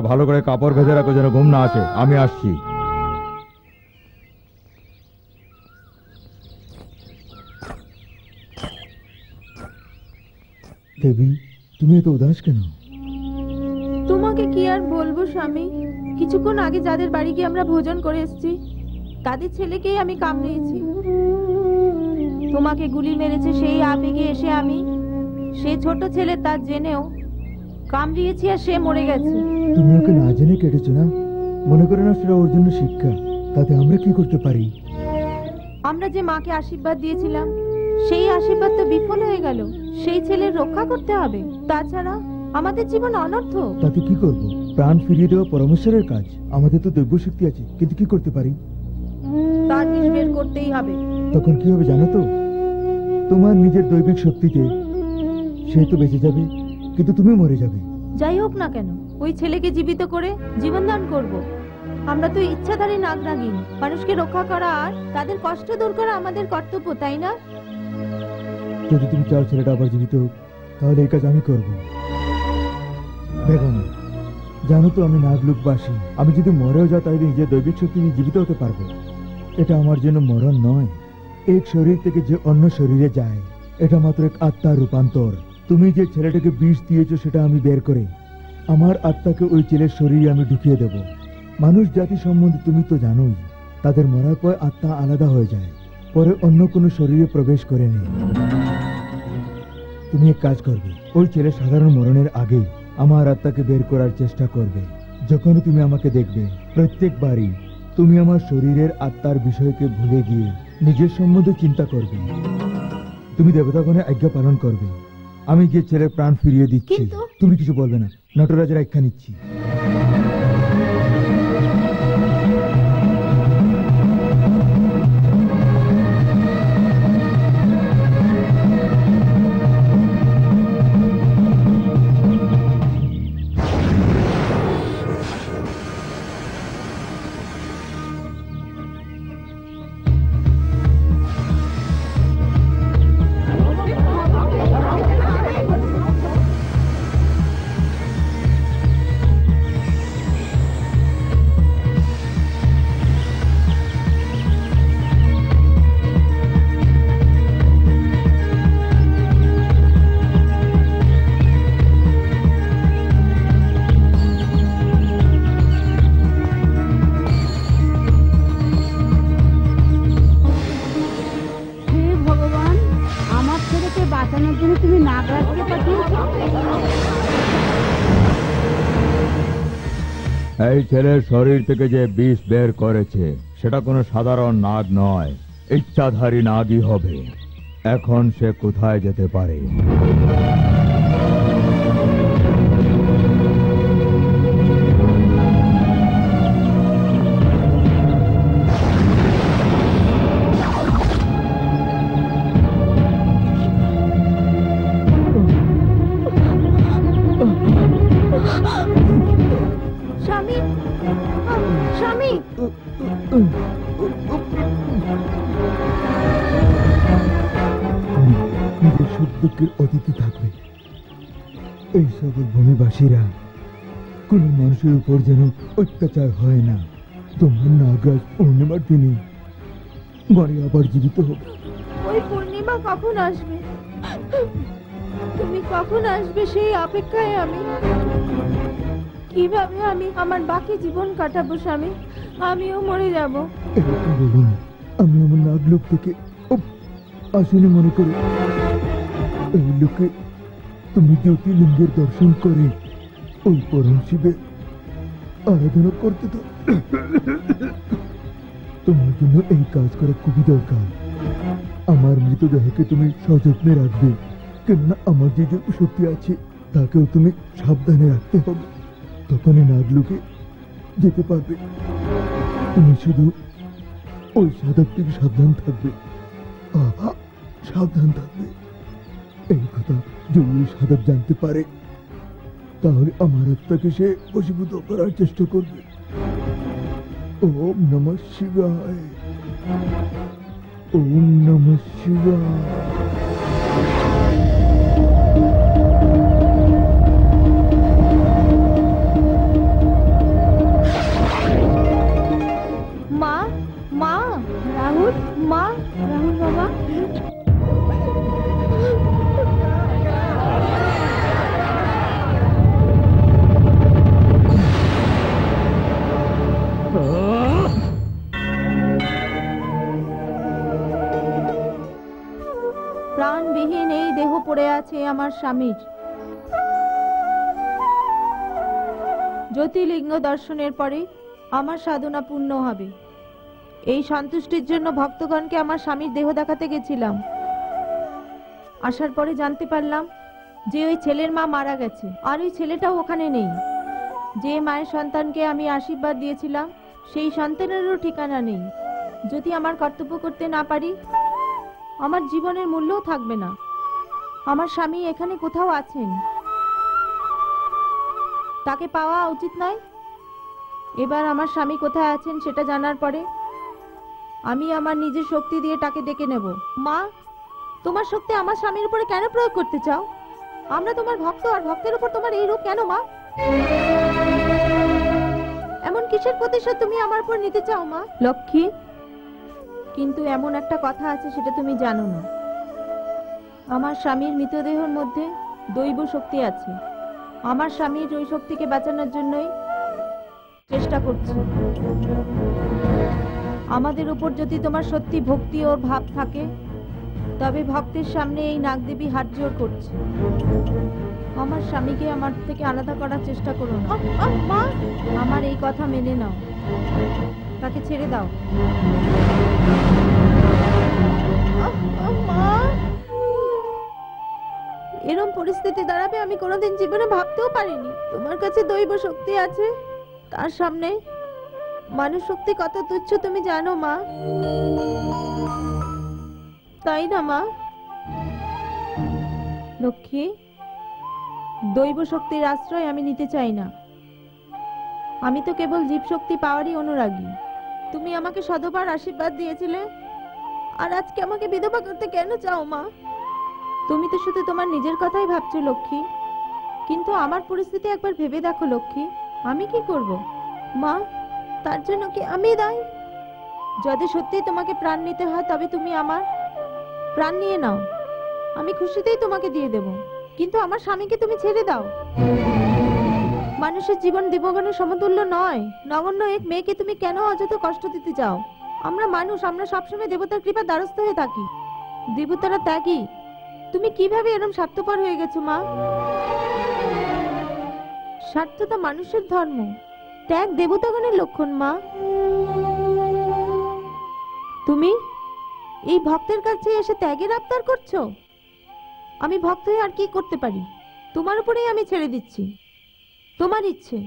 তার ভালো করে কাপড় বেঁধে রাখো যেন ঘুম না আসে। আমি আসছি। দেবী তুমি এত উদাস কেন? তোমাকে কি আর বলব স্বামী? কিছুক্ষণ আগে যাদের বাড়ি গিয়ে আমরা ভোজন করে এসেছি তাদের ছেলেকেই আমি কামড়িয়েছি তোমাকে গুলি মেরেছে সেই আবেগে এসে আমি। সে ছোট ছেলে তার জেনেও কামড়িয়েছি আর সে মরে গেছে। তুমি ওকে না জেনে কেটেছো না? মনে করে না সেটা ওর জন্য শিক্ষা। তাতে আমরা কি করতে পারি? আমরা যে মাকে আশীর্বাদ দিয়েছিলাম সেই আশীর্বাদ তো বিফল হয়ে গেল। সেই ছেলের রক্ষা করতে হবে। তাছাড়া আমাদের জীবন অনর্থ। তাতে কি করব? প্রাণ ফিরিয়ে দেওয়া পরমেশ্বরের কাজ। আমাদের তো দৈব শক্তি আছে। কিন্তু কি করতে পারি? তার বের করতেই হবে। তখন কি হবে জানো তো? তোমার নিজের দৈবিক শক্তিতে সে তো বেঁচে যাবে। কিন্তু তুমি মরে যাবে। যাই হোক না কেন ওই ছেলেকে জীবিত করে জীবন দান করব। আমরা তো ইচ্ছাধারী নাগনাগিন মানুষকে রক্ষা করা আর তাদের কষ্ট দূর করা আমাদের কর্তব্য তাই না? যদি তুমি চাও ছেলেটা আবার জীবিত হোক তাহলে এই কাজ আমি করব। দেখো না জানো তো আমি নাগলুকবাসী। আমি যদি মরেও যাই তাহলে নিজের দৈবিক শক্তি নিয়ে জীবিত হতে পারব। এটা আমার জন্য মরণ নয় এক শরীর থেকে যে অন্য শরীরে যায় এটা মাত্র এক আত্মার রূপান্তর। তুমি যে ছেলেটাকে বিষ দিয়েছ সেটা আমি বের করে, আমার আত্মাকে ওই ছেলের শরীরে আমি ঢুকিয়ে দেব। মানুষ জাতি সম্বন্ধে তুমি তো জানোই, তাদের মরার পর আত্মা আলাদা হয়ে যায়, পরে অন্য কোনো শরীরে প্রবেশ করে নেই। তুমি এক কাজ করবে, ওই ছেলে সাধারণ মরণের আগে আমার আত্মাকে বের করার চেষ্টা করবে। যখন তুমি আমাকে দেখবে, প্রত্যেকবারই তুমি আমার শরীরের আত্মার বিষয়কে ভুলে গিয়ে নিজের সম্বন্ধে চিন্তা করবে। তুমি দেবতাগণের আজ্ঞা পালন করবে। আমি গিয়ে ছেলের প্রাণ ফিরিয়ে দিচ্ছি কিন্তু- তুমি কিছু বলবে না। নটরাজের আখ্যা নিচ্ছি। ছেলের শরীর থেকে যে বিষ বের করেছে, সেটা কোনো সাধারণ নাগ নয়। ইচ্ছাধারী নাগই হবে। এখন সে কোথায় যেতে পারে? মানুষের উপর যেন অত্যাচার হয় না। তোমার নাগরাজ পূর্ণিমার দিনে মরে আবার জীবিত হবে। ওই পূর্ণিমা কখন আসবে? তুমি কখন আসবে সেই অপেক্ষায় আমি? কীভাবে আমি আমার বাকি জীবন কাটাবো স্বামী? আমিও মরে যাব। বলুন আমি আমার নাগলোক থেকে আসনে মনে করে এই লোকে তুমি জ্যোতির্লিঙ্গের দর্শন করে ওই পরম শিবের আরাধনা করতে দাও। তোমার জন্য এই কাজ করা খুবই দরকার। আমার মৃতদেহকে তুমি সযত্নে রাখবে। কেননা আমার যে শক্তি আছে, তাকেও তুমি সাবধানে রাখতে হবে। তখন এই নাগলুকে যেতে পারবে। তুমি শুধু ওই সাধক থেকে সাবধান থাকবে। সাবধান থাকবে। এই কথা যদি সাধক জানতে পারে তাহলে আমার আত্মাকে সে বসীভূত করার চেষ্টা করবে। ওম নম শিবায়। ওম নম শিবায়। প্রাণবিহীন এই দেহ পড়ে আছে আমার স্বামীর। জ্যোতির্লিঙ্গ দর্শনের পরে আমার সাধনা পূর্ণ হবে। এই সন্তুষ্টির জন্য ভক্তগণকে আমার স্বামীর দেহ দেখাতে গেছিলাম। আসার পরে জানতে পারলাম যে ওই ছেলের মা মারা গেছে, আর ওই ছেলেটাও ওখানে নেই। যে মায়ের সন্তানকে আমি আশীর্বাদ দিয়েছিলাম, সেই সন্তানেরও ঠিকানা নেই। যদি আমার কর্তব্য করতে না পারি আমার জীবনের মূল্যও থাকবে না। আমার স্বামী এখানে কোথাও আছেন। তাকে পাওয়া উচিত নয়। এবার আমার স্বামী কোথায় আছেন সেটা জানার পরে আমি আমার নিজের শক্তি দিয়ে তাকে ডেকে নেব। মা, তোমার শক্তি আমার স্বামীর উপরে কেন প্রয়োগ করতে চাও? আমরা তোমার ভক্ত আর ভক্তের উপর তোমার এই রূপ কেন, মা? এমন কিসের প্রতিশোধ তুমি আমার উপর নিতে চাও, মা? লক্ষ্মী কিন্তু এমন একটা কথা আছে সেটা তুমি জানো না। আমার স্বামীর মৃতদেহের মধ্যে দৈব শক্তি আছে। আমার স্বামীর ওই শক্তিকে বাঁচানোর জন্যই চেষ্টা করছি। আমাদের উপর যদি তোমার সত্যি ভক্তি ওর ভাব থাকে তবে ভক্তের সামনে এই নাগদেবী হাত জোর করছে। আমার স্বামীকে আমার থেকে আলাদা করার চেষ্টা করো না। আমার এই কথা মেনে নাও। তাকে ছেড়ে দাও। এরম পরিস্থিতি দাঁড়াবে আমি কোনোদিন জীবনে ভাবতেও পারিনি। তোমার কাছে দৈব শক্তি আছে তার সামনে মানুষ শক্তি কত তুচ্ছ তুমি জানো মা? তাই না মা? লক্ষ্মী দৈব শক্তির আশ্রয় আমি নিতে চাই না। আমি তো কেবল জীব শক্তি পাওয়ারই অনুরাগী। তুমি আমাকে শতবার আশীর্বাদ দিয়েছিলে। আর আজকে আমাকে বিধবা করতে কেন চাও, মা? তুমি তো শুধু তোমার নিজের কথাই ভাবছ, লক্ষ্মী। কিন্তু আমার পরিস্থিতি একবার ভেবে দেখো, লক্ষ্মী। আমি কি করব? মা, তার জন্য কি আমি দায়ী? যদি সত্যি তোমাকে প্রাণ নিতে হয়, তবে তুমি আমার প্রাণ নিয়ে নাও। আমি খুশিতেই তোমাকে দিয়ে দেব। কিন্তু আমার স্বামীকে তুমি ছেড়ে দাও। মানুষের জীবন দেবগণের সমতুল্য নয়। নগণ্য এক মেয়েকে তুমি কেন অযথা কষ্ট দিতে চাও? আমরা মানুষ, আমরা সবসময় দেবতার কৃপা দ্বারস্থ হয়ে থাকি। দেবতারা ত্যাগী। তুমি কীভাবে এরকম স্বার্থপর হয়ে গেছো, মা? স্বার্থতা মানুষের ধর্ম। ত্যাগ দেবতাগণের লক্ষণ, মা। তুমি এই ভক্তের কাছে এসে ত্যাগের আবদার করছ? আমি ভক্ত হয়ে আর কি করতে পারি? তোমার উপরেই আমি ছেড়ে দিচ্ছি। তোমার ইচ্ছে।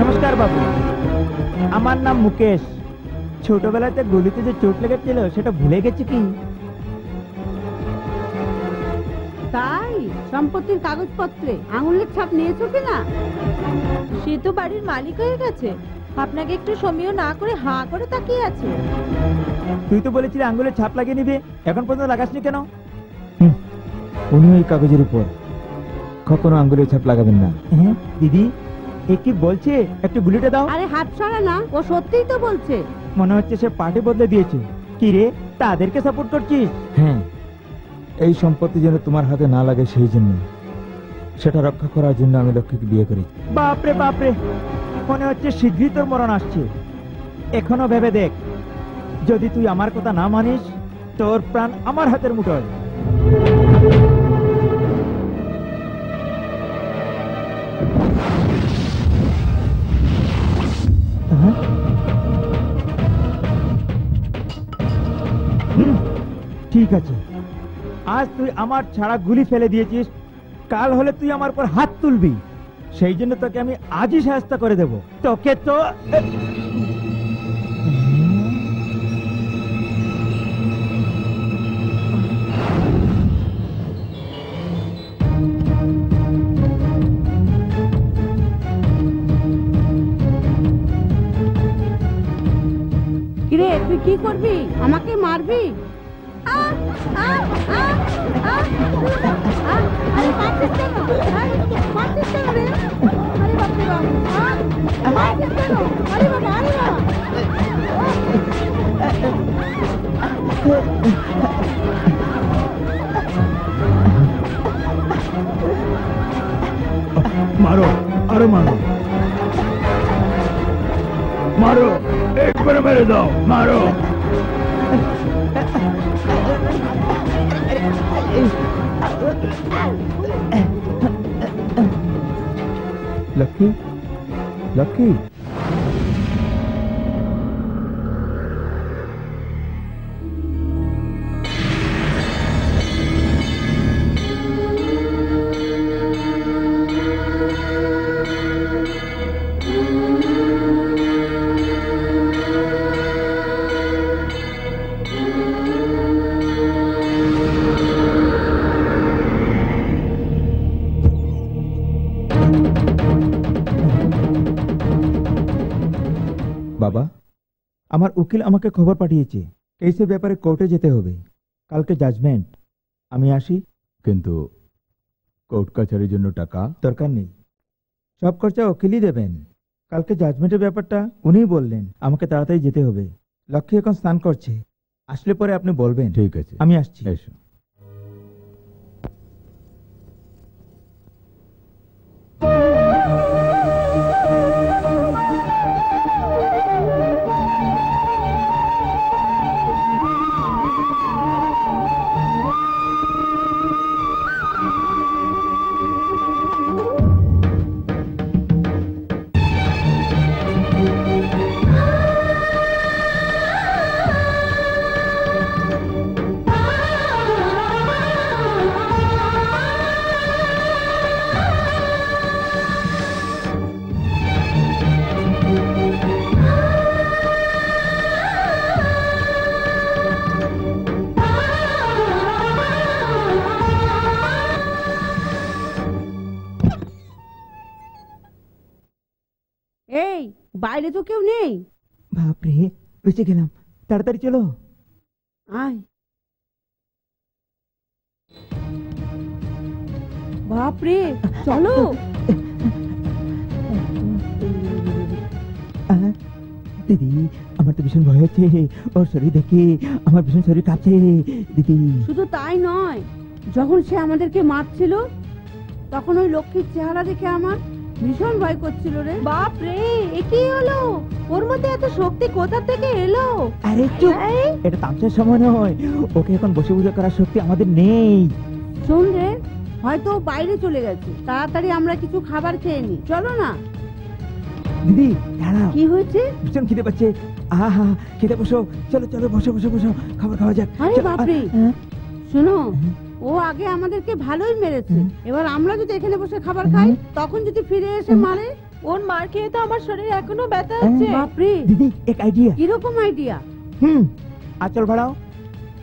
নমস্কার বাবু। আমার নাম মুকেশ। ছোটবেলাতে গলিতে যে চোট লেগেছিল সেটা ভুলে গেছি কি? তাই? সম্পত্তির কাগজপত্রে আঙুলের ছাপ নিয়েছো কিনা? সে তো বাড়ির মালিক হয়ে গেছে। আপনাকে একটু সমীহ না করে হাঁ করে তাকিয়ে আছে। তুই তো বলেছিলি আঙ্গুলের ছাপ লাগিয়ে নিবি এখন পর্যন্ত লাগাসনি কেন? উনি ওই কাগজের উপর। কখনো আঙ্গুলের ছাপ লাগাবেন না। হ্যাঁ দিদি এ কি বলছে? একটু গুলিটা দাও। আরে হাত সরা না ও সত্যিই তো বলছে। মনে হচ্ছে সে পার্টি বদলে দিয়েছে। কি রে তাদেরকে সাপোর্ট করছিস? হ্যাঁ এই সম্পত্তি যেন তোমার হাতে না লাগে সেই জন্য। সেটা রক্ষা করার জন্য আমি লক্ষ্মীকে বিয়ে করি বাপরে বাপরে। মনে হচ্ছে শীঘ্রই তোর মরণ আসছে। এখনও ভেবে দেখ, যদি তুই আমার কথা না মানিস, তোর প্রাণ আমার হাতের মুঠোয়। হ্যাঁ? ঠিক আছে। আজ তুই আমার ছাড়া গুলি ফেলে দিয়েছিস, কাল হলে তুই আমার পর হাত তুলবি। সেই জন্য তোকে আমি আজই সাহায্য করে দেব। তোকে তো তুই কি করবি? আমাকে মারবি? আহ, আহ, আহ, আহ, আহ, আরে মারছিস কেন? আরে, মারছিস কেন উকিল আমাকে খবর পাঠিয়েছে। কেসের ব্যাপারে কোর্টে যেতে হবে। কালকে জাজমেন্ট আমি আসি। কিন্তু কোর্ট কাছারির জন্য টাকা? দরকার নেই। সব খরচা উকিলই দেবেন। কালকে জাজমেন্টের ব্যাপারটা উনিই বললেন। আমাকে তাড়াতাড়ি যেতে হবে। লক্ষ্মী এখন স্নান করছে। আসলে পরে আপনি বলবেন। ঠিক আছে। আমি আসছি। এসো। তাড়াতাড়ি চলো আয়। বাপরে চলো। দিদি আমার তো ভীষণ ভয় হচ্ছে। ওর শরীর দেখে আমার ভীষণ শরীর কাঁপছে। দিদি। শুধু তাই নয় যখন সে আমাদেরকে মারছিল তখন ওই লক্ষ্মীর চেহারা দেখে আমার ভীষণ ভয় করছিল রে। বাপ রে এ কি হলো? ওর মধ্যে এত শক্তি কোথা থেকে এলো? আরে চুপ। এটা তামসার সময় নয়। ওকে এখন বসে বুঝে করার শক্তি আমাদের নেই। শোন রে হয়তো বাইরে চলে গেছে। তাড়াতাড়ি আমরা কিছু খাবার খেয়ে নি। চলো না। দিদি দাঁড়াও। কি হয়েছে? ভীষণ খিদে পাচ্ছে। আহা খেতে বসো। চলো চলো বসো বসো বসো। খাবার খাওয়া যাক। আরে বাপরে। শোনো ও আগে আমাদেরকে ভালোই মেরেছে। এবার আমরা যদি এখানে বসে খাবার খাই তখন যদি ফিরে এসে মারে ওর মার খেয়ে তো আমার শরীর এখনও ব্যথা আছে। বাপরে। দিদি এক আইডিয়া কীরকম আইডিয়া হুম। আচল বাড়াও।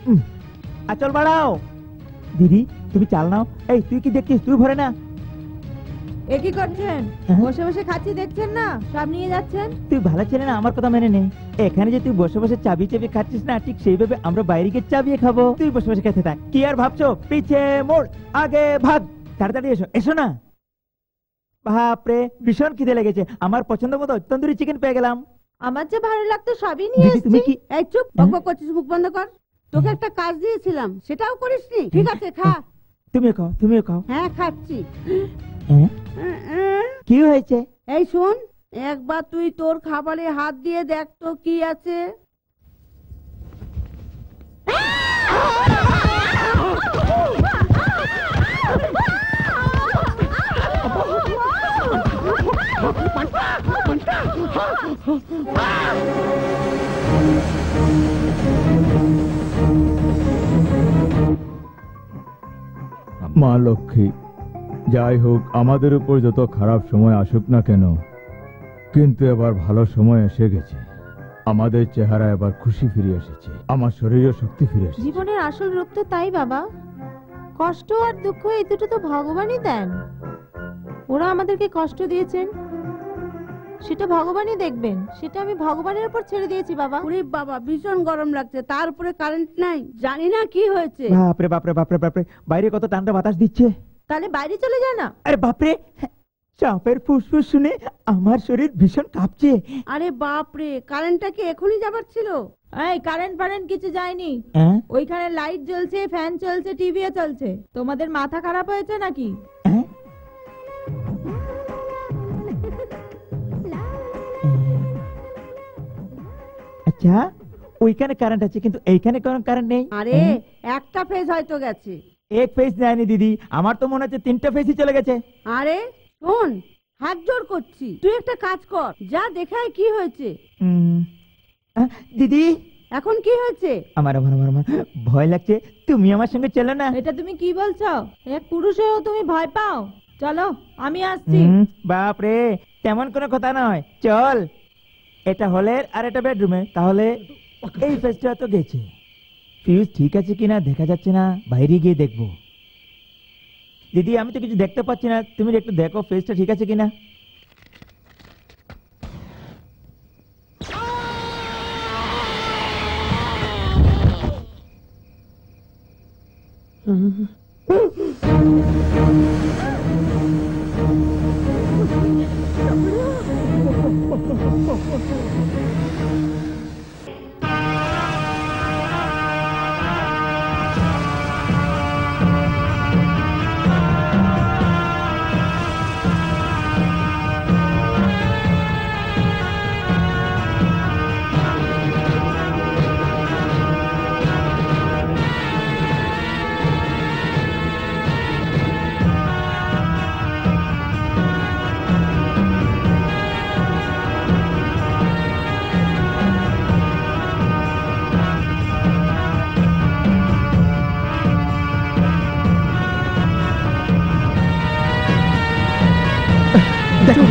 হুম, আচল বাড়াও। দিদি তুমি চাল নাও। এই তুই কি দেখছিস? তুই ভরে না। এ কি করছেন? হ্যাঁ? বসে বসে খাচ্ছি দেখছেন না? সব নিয়ে যাচ্ছেন? তুই ভালো ছেলে না আমার কথা মেনে নে। এখানে যে তুই বসে বসে চাবি চাবি খাচ্ছিস না ঠিক সেইভাবে আমরা বাইরে গিয়ে চাবিয়ে খাব। তুই বসে বসে খেতে থাক। কি আর ভাবছ? পিছে মোড় আগে ভাগ। তাড়াতাড়ি এসো এসো না। বাপরে ভীষণ খিদে লেগেছে। আমার পছন্দ মতো তন্দুরি চিকেন পেয়ে গেলাম। আমার যে ভালো লাগতো সবই নিয়ে তুমি এসেছি। কি এই চুপ হ্যাঁ? বকবক করছিস মুখ বন্ধ কর। তোকে একটা কাজ দিয়েছিলাম সেটাও করিসনি। ঠিক আছে খা। তুমিও খাও তুমিও খাও। হ্যাঁ খাচ্ছি। হ্যাঁ? কি হয়েছে? এই শোন একবার তুই তোর খাবারে হাত দিয়ে দেখ তো কি আছে। মা লক্ষ্মী যাই হোক আমাদের উপর যত খারাপ সময় আসুক না কেন কিন্তু এবার ভালো সময় এসে গেছে। আমাদের চেহারা এবার খুশি ফিরে এসেছে। আমার শরীরে শক্তি ফিরে এসেছে। জীবনের আসল রূপ তো তাই বাবা। কষ্ট আর দুঃখ এই দুটো তো ভগবানই দেন। ওরা আমাদেরকে কষ্ট দিয়েছেন। সেটা ভগবানই দেখবেন। সেটা আমি ভগবানের উপর ছেড়ে দিয়েছি বাবা। ওরে বাবা ভীষণ গরম লাগছে। তার উপরে কারেন্ট নাই। জানি না কি হয়েছে। বাপরে বাপরে বাপরে বাপরে। বাইরে কত ঠান্ডা বাতাস দিচ্ছে? তাহলে বাইরে চলে যা না। আরে বাপরে চাপের ফুসফুস শুনে আমার শরীর ভীষণ কাঁপছে। আরে বাপরে কারেন্টটা কি এখনই যাবার ছিল? এই কারেন্ট ফারেন্ট কিছু যায়নি। হ্যাঁ? ওইখানে লাইট জ্বলছে ফ্যান চলছে টিভিও চলছে। তোমাদের মাথা খারাপ হয়েছে নাকি? হ্যাঁ? আচ্ছা ওইখানে কারেন্ট আছে কিন্তু এইখানে কোনো কারেন্ট নেই? আরে হ্যাঁ? একটা ফেজ হয়তো গেছে। এক পেজ নেয়নি দিদি। আমার তো মনে হচ্ছে তিনটা পেজই চলে গেছে। আরে শোন হাত জোর করছি। তুই একটা কাজ কর যা দেখায় কি হয়েছে। দিদি। এখন কি হয়েছে? আমার আমার আমার আমার ভয় লাগছে। তুমি আমার সঙ্গে চলো না। এটা তুমি কি বলছো? এক পুরুষেও তুমি ভয় পাও? চলো আমি আসছি। বাপ রে তেমন কোনো কথা নয়। চল। এটা হলের আর এটা বেডরুমে তাহলে এই ফেসটা তো গেছে। ফিউজ ঠিক আছে কিনা, দেখা যাচ্ছে না, বাইরে গিয়ে দেখব। দিদি, আমি তো কিছু দেখতে পাচ্ছি না, তুমি একটু দেখো ফেসটা ঠিক আছে কিনা? [laughs]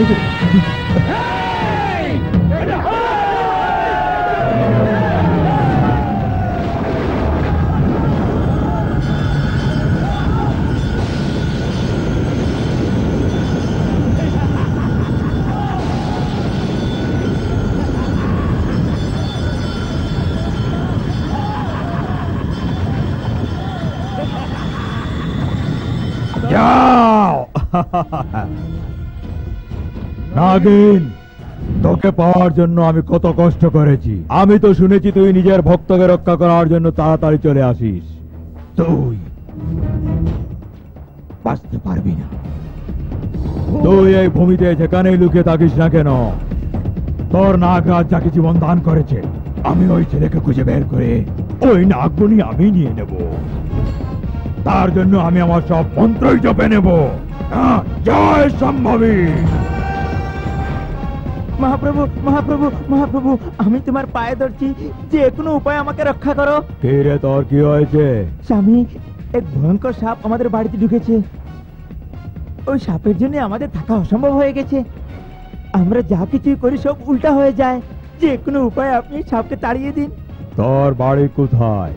যাও নাগিন তোকে পাওয়ার জন্য আমি কত কষ্ট করেছি। আমি তো শুনেছি তুই নিজের ভক্তকে রক্ষা করার জন্য তাড়াতাড়ি চলে আসিস। তুই বাঁচতে পারবি না। তুই এই ভূমিতে যেখানেই লুকিয়ে থাকিস না কেন, তোর নাগরাজ যাকে জীবন দান করেছে, আমি ওই ছেলেকে খুঁজে বের করে ওই নাগমণি আমি নিয়ে নেব। তার জন্য আমি আমার সব মন্ত্রই জপে নেব। জয় সম্ভবী। মহাপ্রভু মহাপ্রভু মহাপ্রভু আমি তোমার পায়ে ধরছি। যে কোনো উপায় আমাকে রক্ষা করো। রে তোর কি হয়েছে? স্বামী এক ভয়ঙ্কর সাপ আমাদের বাড়িতে ঢুকেছে। ওই সাপের জন্য আমাদের থাকা অসম্ভব হয়ে গেছে। আমরা যা কিছুই করি সব উল্টা হয়ে যায়। যে কোনো উপায় আপনি সাপকে তাড়িয়ে দিন। তোর বাড়ি কোথায়?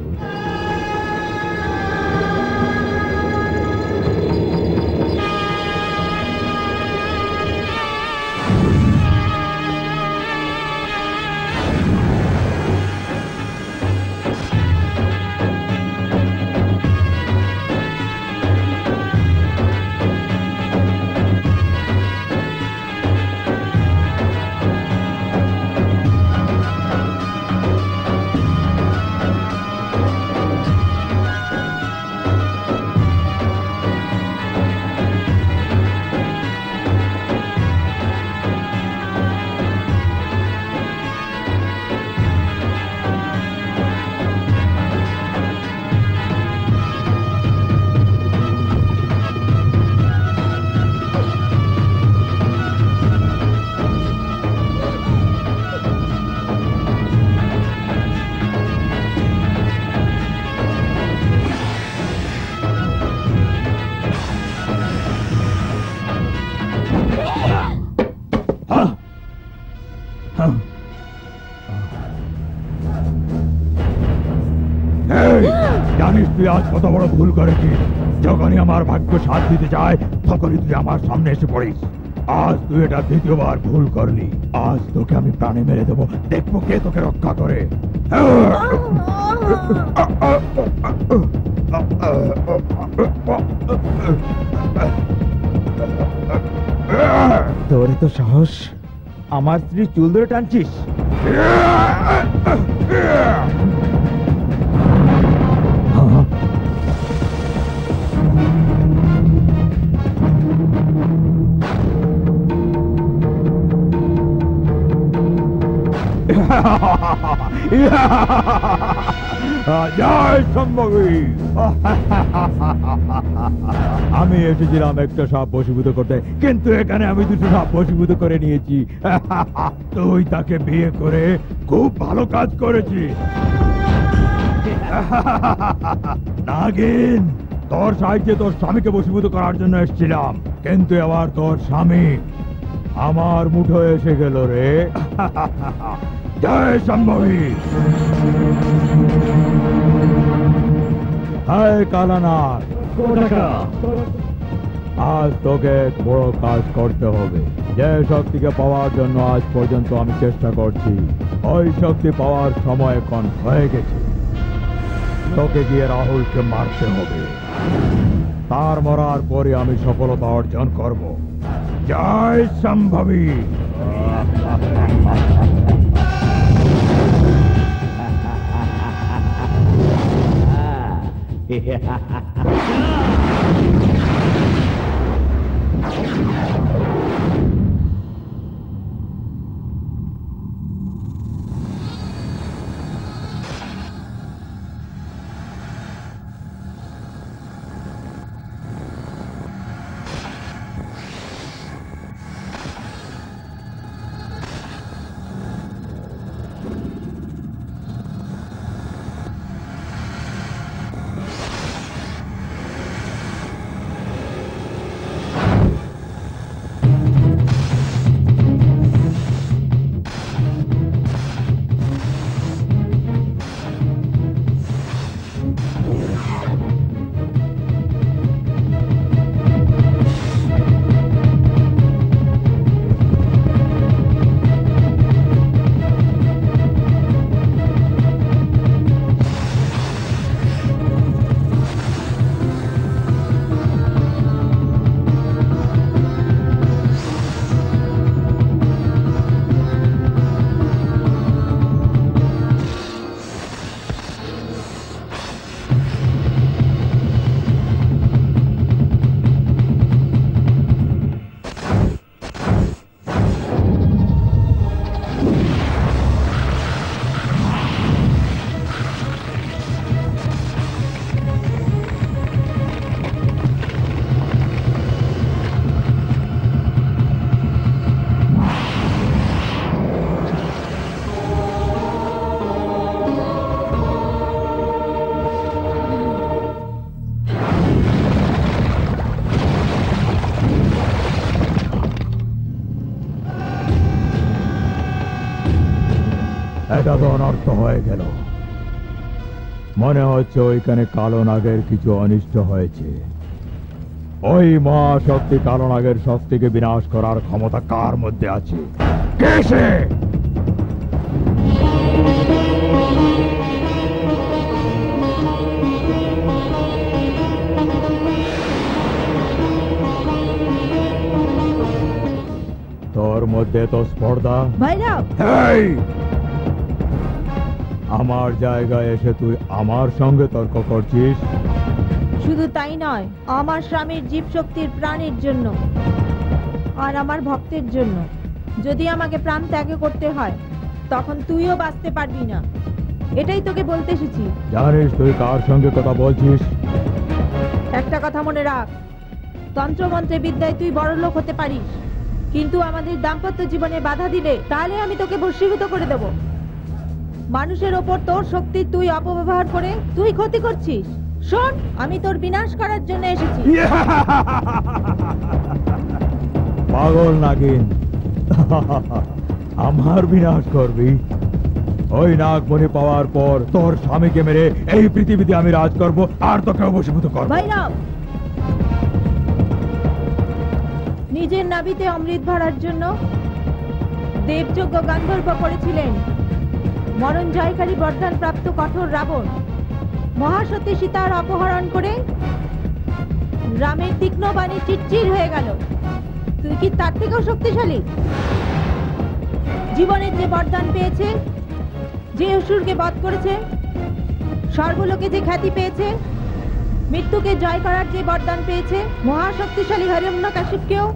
আজ কত বড় ভুল করেছি যখনই আমার ভাগ্য সাথ দিতে চায়, তখনই তুই আমার সামনে এসে পড়িস। আজ তুই এটা দ্বিতীয়বার ভুল করলি। আজ তোকে আমি প্রাণে মেরে দেবো। দেখব কে তোকে রক্ষা করে। তোর তো সাহস? আমার স্ত্রী চুল ধরে টানছিস? [laughs] আমি এসেছিলাম একটা সাপ বশীভূত করতে, কিন্তু এখানে আমি দুটো সাপ বশীভূত করে নিয়েছি। [laughs] তুই তাকে বিয়ে করে খুব ভালো কাজ করেছিস। [laughs] নাগিন, তোর সাহায্যে তোর স্বামীকে বশীভূত করার জন্য এসেছিলাম, কিন্তু আবার তোর স্বামী আমার মুঠো এসে গেল রে। জয় সম্ভবী। হায় কালানাথ। আজ তোকে বড় কাজ করতে হবে। যে শক্তিকে পাওয়ার জন্য আজ পর্যন্ত আমি চেষ্টা করছি ওই শক্তি পাওয়ার সময় এখন হয়ে গেছে। তোকে গিয়ে রাহুলকে মারতে হবে। তার মরার পরে আমি সফলতা অর্জন করব। জয় সম্ভবী। এটা [laughs] তো অনর্থ হয়ে গেল। মনে হচ্ছে ওইখানে কালো নাগের কিছু অনিষ্ট হয়েছে। ওই মহাশক্তি কালো নাগের শক্তিকে বিনাশ করার ক্ষমতা কার মধ্যে আছে? কে সে? তোর মধ্যে তো স্পর্ধা। এই! আমার জায়গায় এসে তুই আমার সঙ্গে তর্ক করছিস? শুধু তাই নয় আমার স্বামীর জীব শক্তির প্রাণের জন্য আর আমার ভক্তের জন্য। যদি আমাকে প্রাণ ত্যাগ করতে হয় তখন তুইও বাঁচতে পারবি না। এটাই তোকে বলতে এসেছি। জানিস তুই কার সঙ্গে কথা বলছিস? একটা কথা মনে রাখ তন্ত্রমন্ত্রে বিদ্যায় তুই বড় লোক হতে পারিস। কিন্তু আমাদের দাম্পত্য জীবনে বাধা দিলে তাহলে আমি তোকে বশীভূত করে দেব। মানুষের ওপর তোর শক্তি তুই অপব্যবহার করে তুই ক্ষতি করছিস। শোন আমি তোর বিনাশ করার জন্য এসেছি। [laughs] পাগল নাগিন। [laughs] আমার বিনাশ করবি। ওই নাগমণি পাওয়ার পর তোর স্বামীকে মেরে এই পৃথিবীতে আমি রাজ করব আর তোকে বসীভূত করব। নিজের নাবিতে অমৃত ভরার জন্য দেবযজ্ঞ গান্ধর্ব করেছিলেন। মরণ জয়কারী বরদান প্রাপ্ত কঠোর রাবণ। মহাসতী সীতার অপহরণ করে রামের তীক্ষ্ণ বাণী চিটচির হয়ে গেল। তুই কি তার থেকেও শক্তিশালী? জীবনের যে বরদান পেয়েছে, যে অসুরকে বধ করেছে সর্বলোকে যে খ্যাতি পেয়েছে, মৃত্যুকে জয় করার যে বরদান পেয়েছে, মহাশক্তিশালী হরিম্ন কাশিপকেও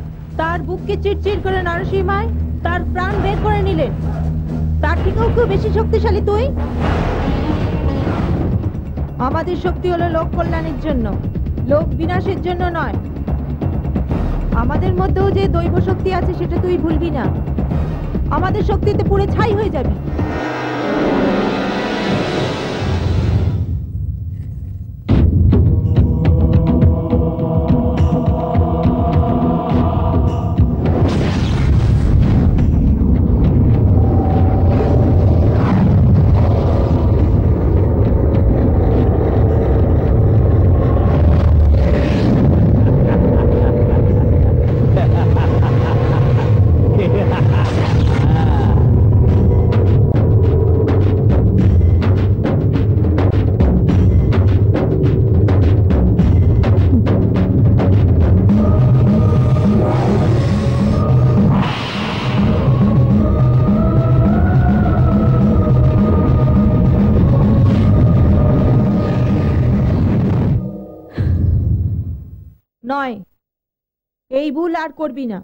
তার বুককে চিরচির করে নরসিংহায় তার প্রাণ বের করে নিলেন। তার থেকেও কেউ বেশি শক্তিশালী তুই? আমাদের শক্তি হলো লোক কল্যাণের জন্য, লোক বিনাশের জন্য নয়। আমাদের মধ্যেও যে দৈব শক্তি আছে সেটা তুই ভুলবি না। আমাদের শক্তিতে পুরো ছাই হয়ে যাবি। আর করবি না।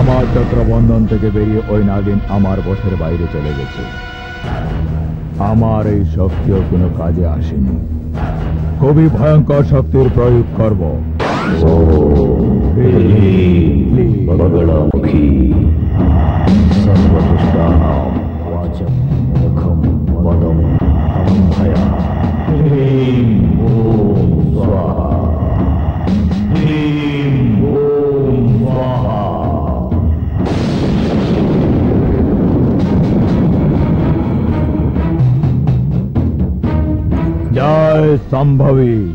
আমার চক্রবন্ধন থেকে বেরিয়ে ওই নাগিন আমার বসের বাইরে চলে গেছে। আমার এই শক্তিও কোনো কাজে আসেনি। খুবই ভয়ঙ্কর শক্তির প্রয়োগ করব। সম্ভবী।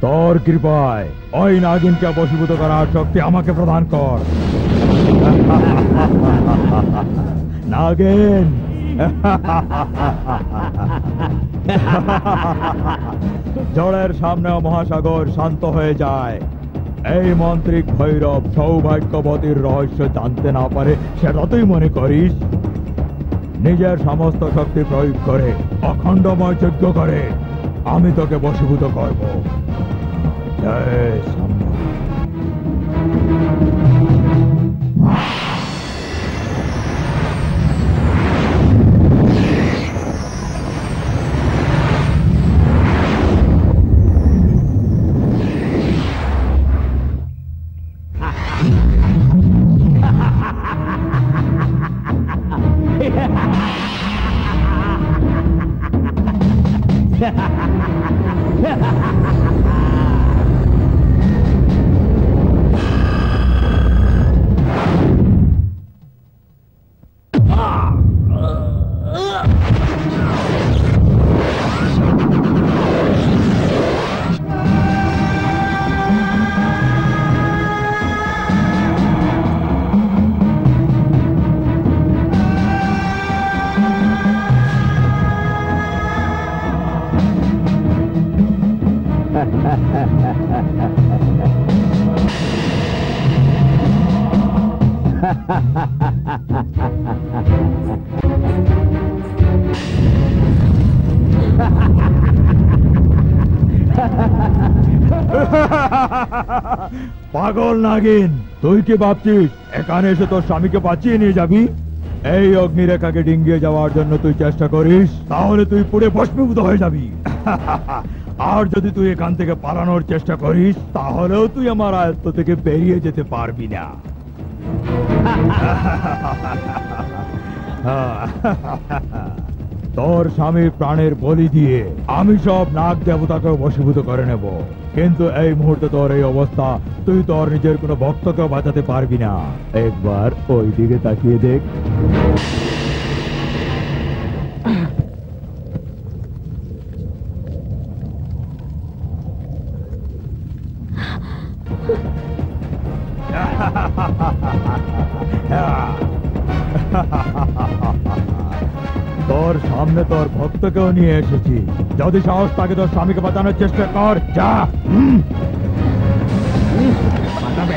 তোর কৃপায় ওই নাগিনকে বশীভূত করার শক্তি আমাকে প্রদান কর। [laughs] নাগিন! [laughs] জলের সামনেও মহাসাগর শান্ত হয়ে যায়। এই মন্ত্রিক ভৈরব সৌভাগ্যবতীর রহস্য জানতে না পারে সেটা তুই মনে করিস। নিজের সমস্ত শক্তি প্রয়োগ করে, অখণ্ডময় যজ্ঞ করে। আমি তোকে বশীভূত করব। জয় নাগিন, তুই কি ভাবছিস? এখানে এসে তোর স্বামীকে বাঁচিয়ে নিয়ে যাবি? এই অগ্নিরেখাকে ডিঙ্গিয়ে যাওয়ার জন্য তুই চেষ্টা করিস, তাহলে তুই পুড়ে ভস্মীভূত হয়ে যাবি। [laughs] আর যদি তুই এখান থেকে পালানোর চেষ্টা করিস, তাহলেও তুই আমার আয়ত্ত থেকে বেরিয়ে যেতে পারবি না। [laughs] তোর স্বামীর প্রাণের বলি দিয়ে আমি সব নাগ দেবতাকে বশীভূত করে নেব। কিন্তু এই মুহূর্তে তোর এই অবস্থা। তুই তোর নিজের কোনো ভক্তকে বাঁচাতে পারবি না। একবার ওই দিকে তাকিয়ে দেখ। ভক্তকেও নিয়ে এসেছি। যদি সাহস থাকে তোর স্বামীকে বাঁচানোর চেষ্টা কর যা। বাঁচাবে,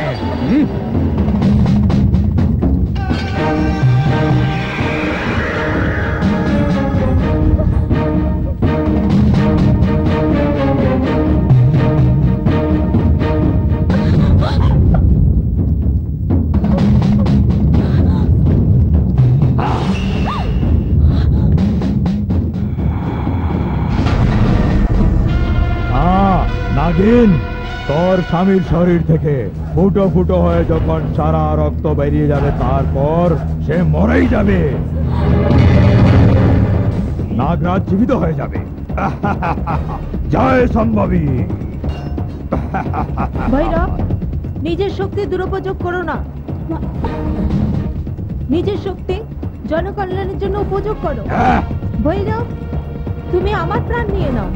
তোর স্বামীর শরীর থেকে ফুটো ফুটো হয়ে যখন সারা রক্ত বেরিয়ে যাবে তারপর সে মরেই যাবে। নাগরাজ জীবিত হয়ে যাবে। [laughs] জয় সম্ভবী। [laughs] ভৈরব নিজের শক্তি দুরুপযোগ করো না। নিজের শক্তি জনকল্যাণের জন্য উপযোগ করো। ভৈরব তুমি আমার প্রাণ নিয়ে নাও।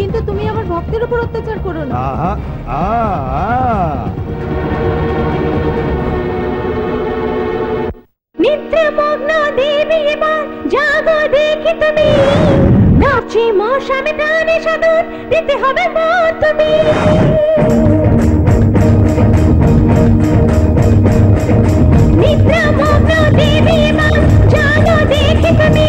কিন্তু তুমি আমার ভক্তের উপর অত্যাচার করো না। আহা, নিদ্রামগ্ন দেবী এবার জাগো দেখি তুমি। নাচে মশামে সাদর দিতে হবে মত তুমি। নিদ্রামগ্ন দেবী এবার জাগো দেখি তুমি।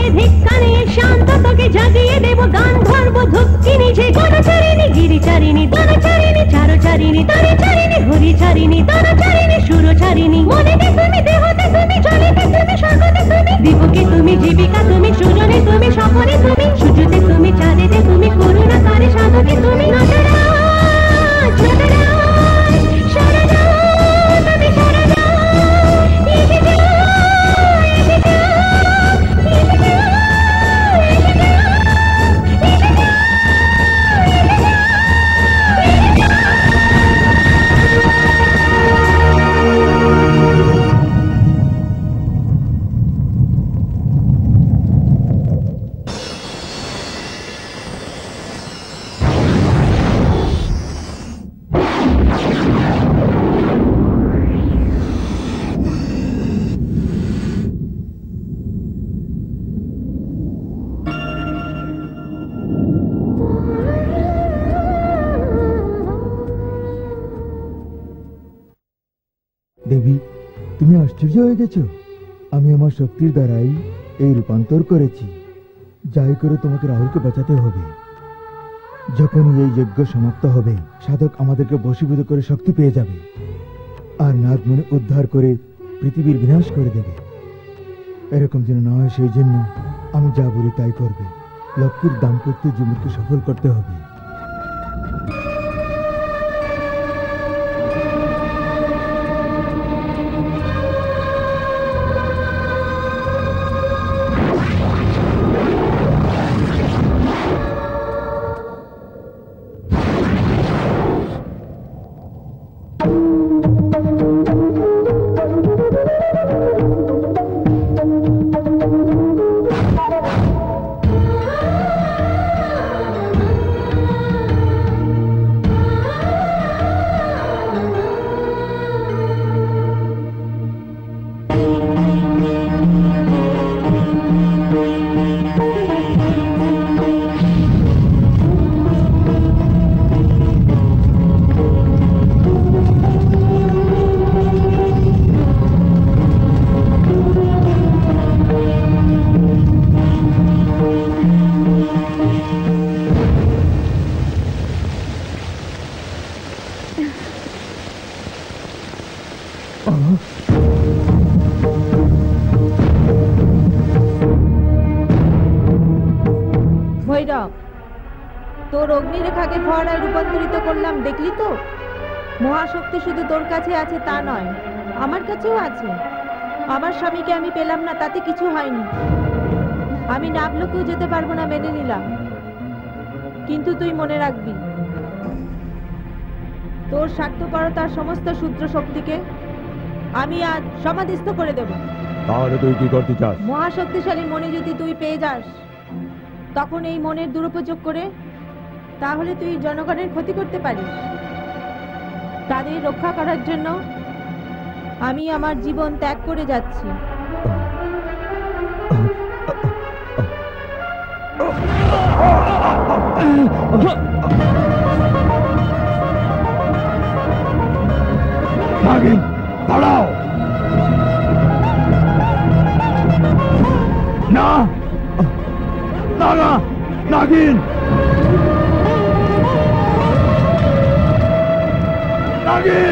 তোকে জাগিয়ে দেব, গান ধরব ধুপকি নিজে গণচারিণী গিরিচারিণী দনচারিণী চারচারিণী তারিচারিণী হরিচারিণী দনচারিণী সুরচারিণী মনেতে তুমি, দেহতে তুমি, জলেতে তুমি, স্বর্গতে তুমি, দীপকে তুমি, জীবিকা তুমি সুজনে তুমি, স্বপনে তুমি, সূর্যতে তুমি, চাঁদেতে তুমি করুণা করে সাধকে তুমি নটরাজ আশ্চর্য হয়ে গেছো আমি আমার শক্তির দ্বারাই এই রূপান্তর করেছি। যাই করে তোমাকে রাহুলকে বাঁচাতে হবে। যখনই এই যজ্ঞ সমাপ্ত হবে, সাধক আমাদেরকে বশীভূত করে শক্তি পেয়ে যাবে। আর নাগমণি উদ্ধার করে পৃথিবীর বিনাশ করে দেবে। এরকম যেন না হয়, সেই জন্য আমি যা বলি তাই করবে। লক্ষ্মীর দাম্পত্য জীবনকে সফল করতে হবে। স্বামীকে আমি পেলাম না তাতে কিছু হয়নি। আমি নাবলোকেও যেতে পারব না মেনে নিলাম। কিন্তু তুই মনে রাখবি তোর স্বার্থপরতার সমস্ত সূত্র শক্তিকে আমি আজ সমাধিস্থ করে দেব। তাহলে তুই কি করতে চাস? মহাশক্তিশালী মনে যদি তুই পেয়ে যাস তখন এই মনের দুরুপযোগ করে তাহলে তুই জনগণের ক্ষতি করতে পারিস। তাদের রক্ষা করার জন্য আমি আমার জীবন ত্যাগ করে যাচ্ছি। নাগিন দাঁড়াও না না না নাগিন নাগিন নাগিন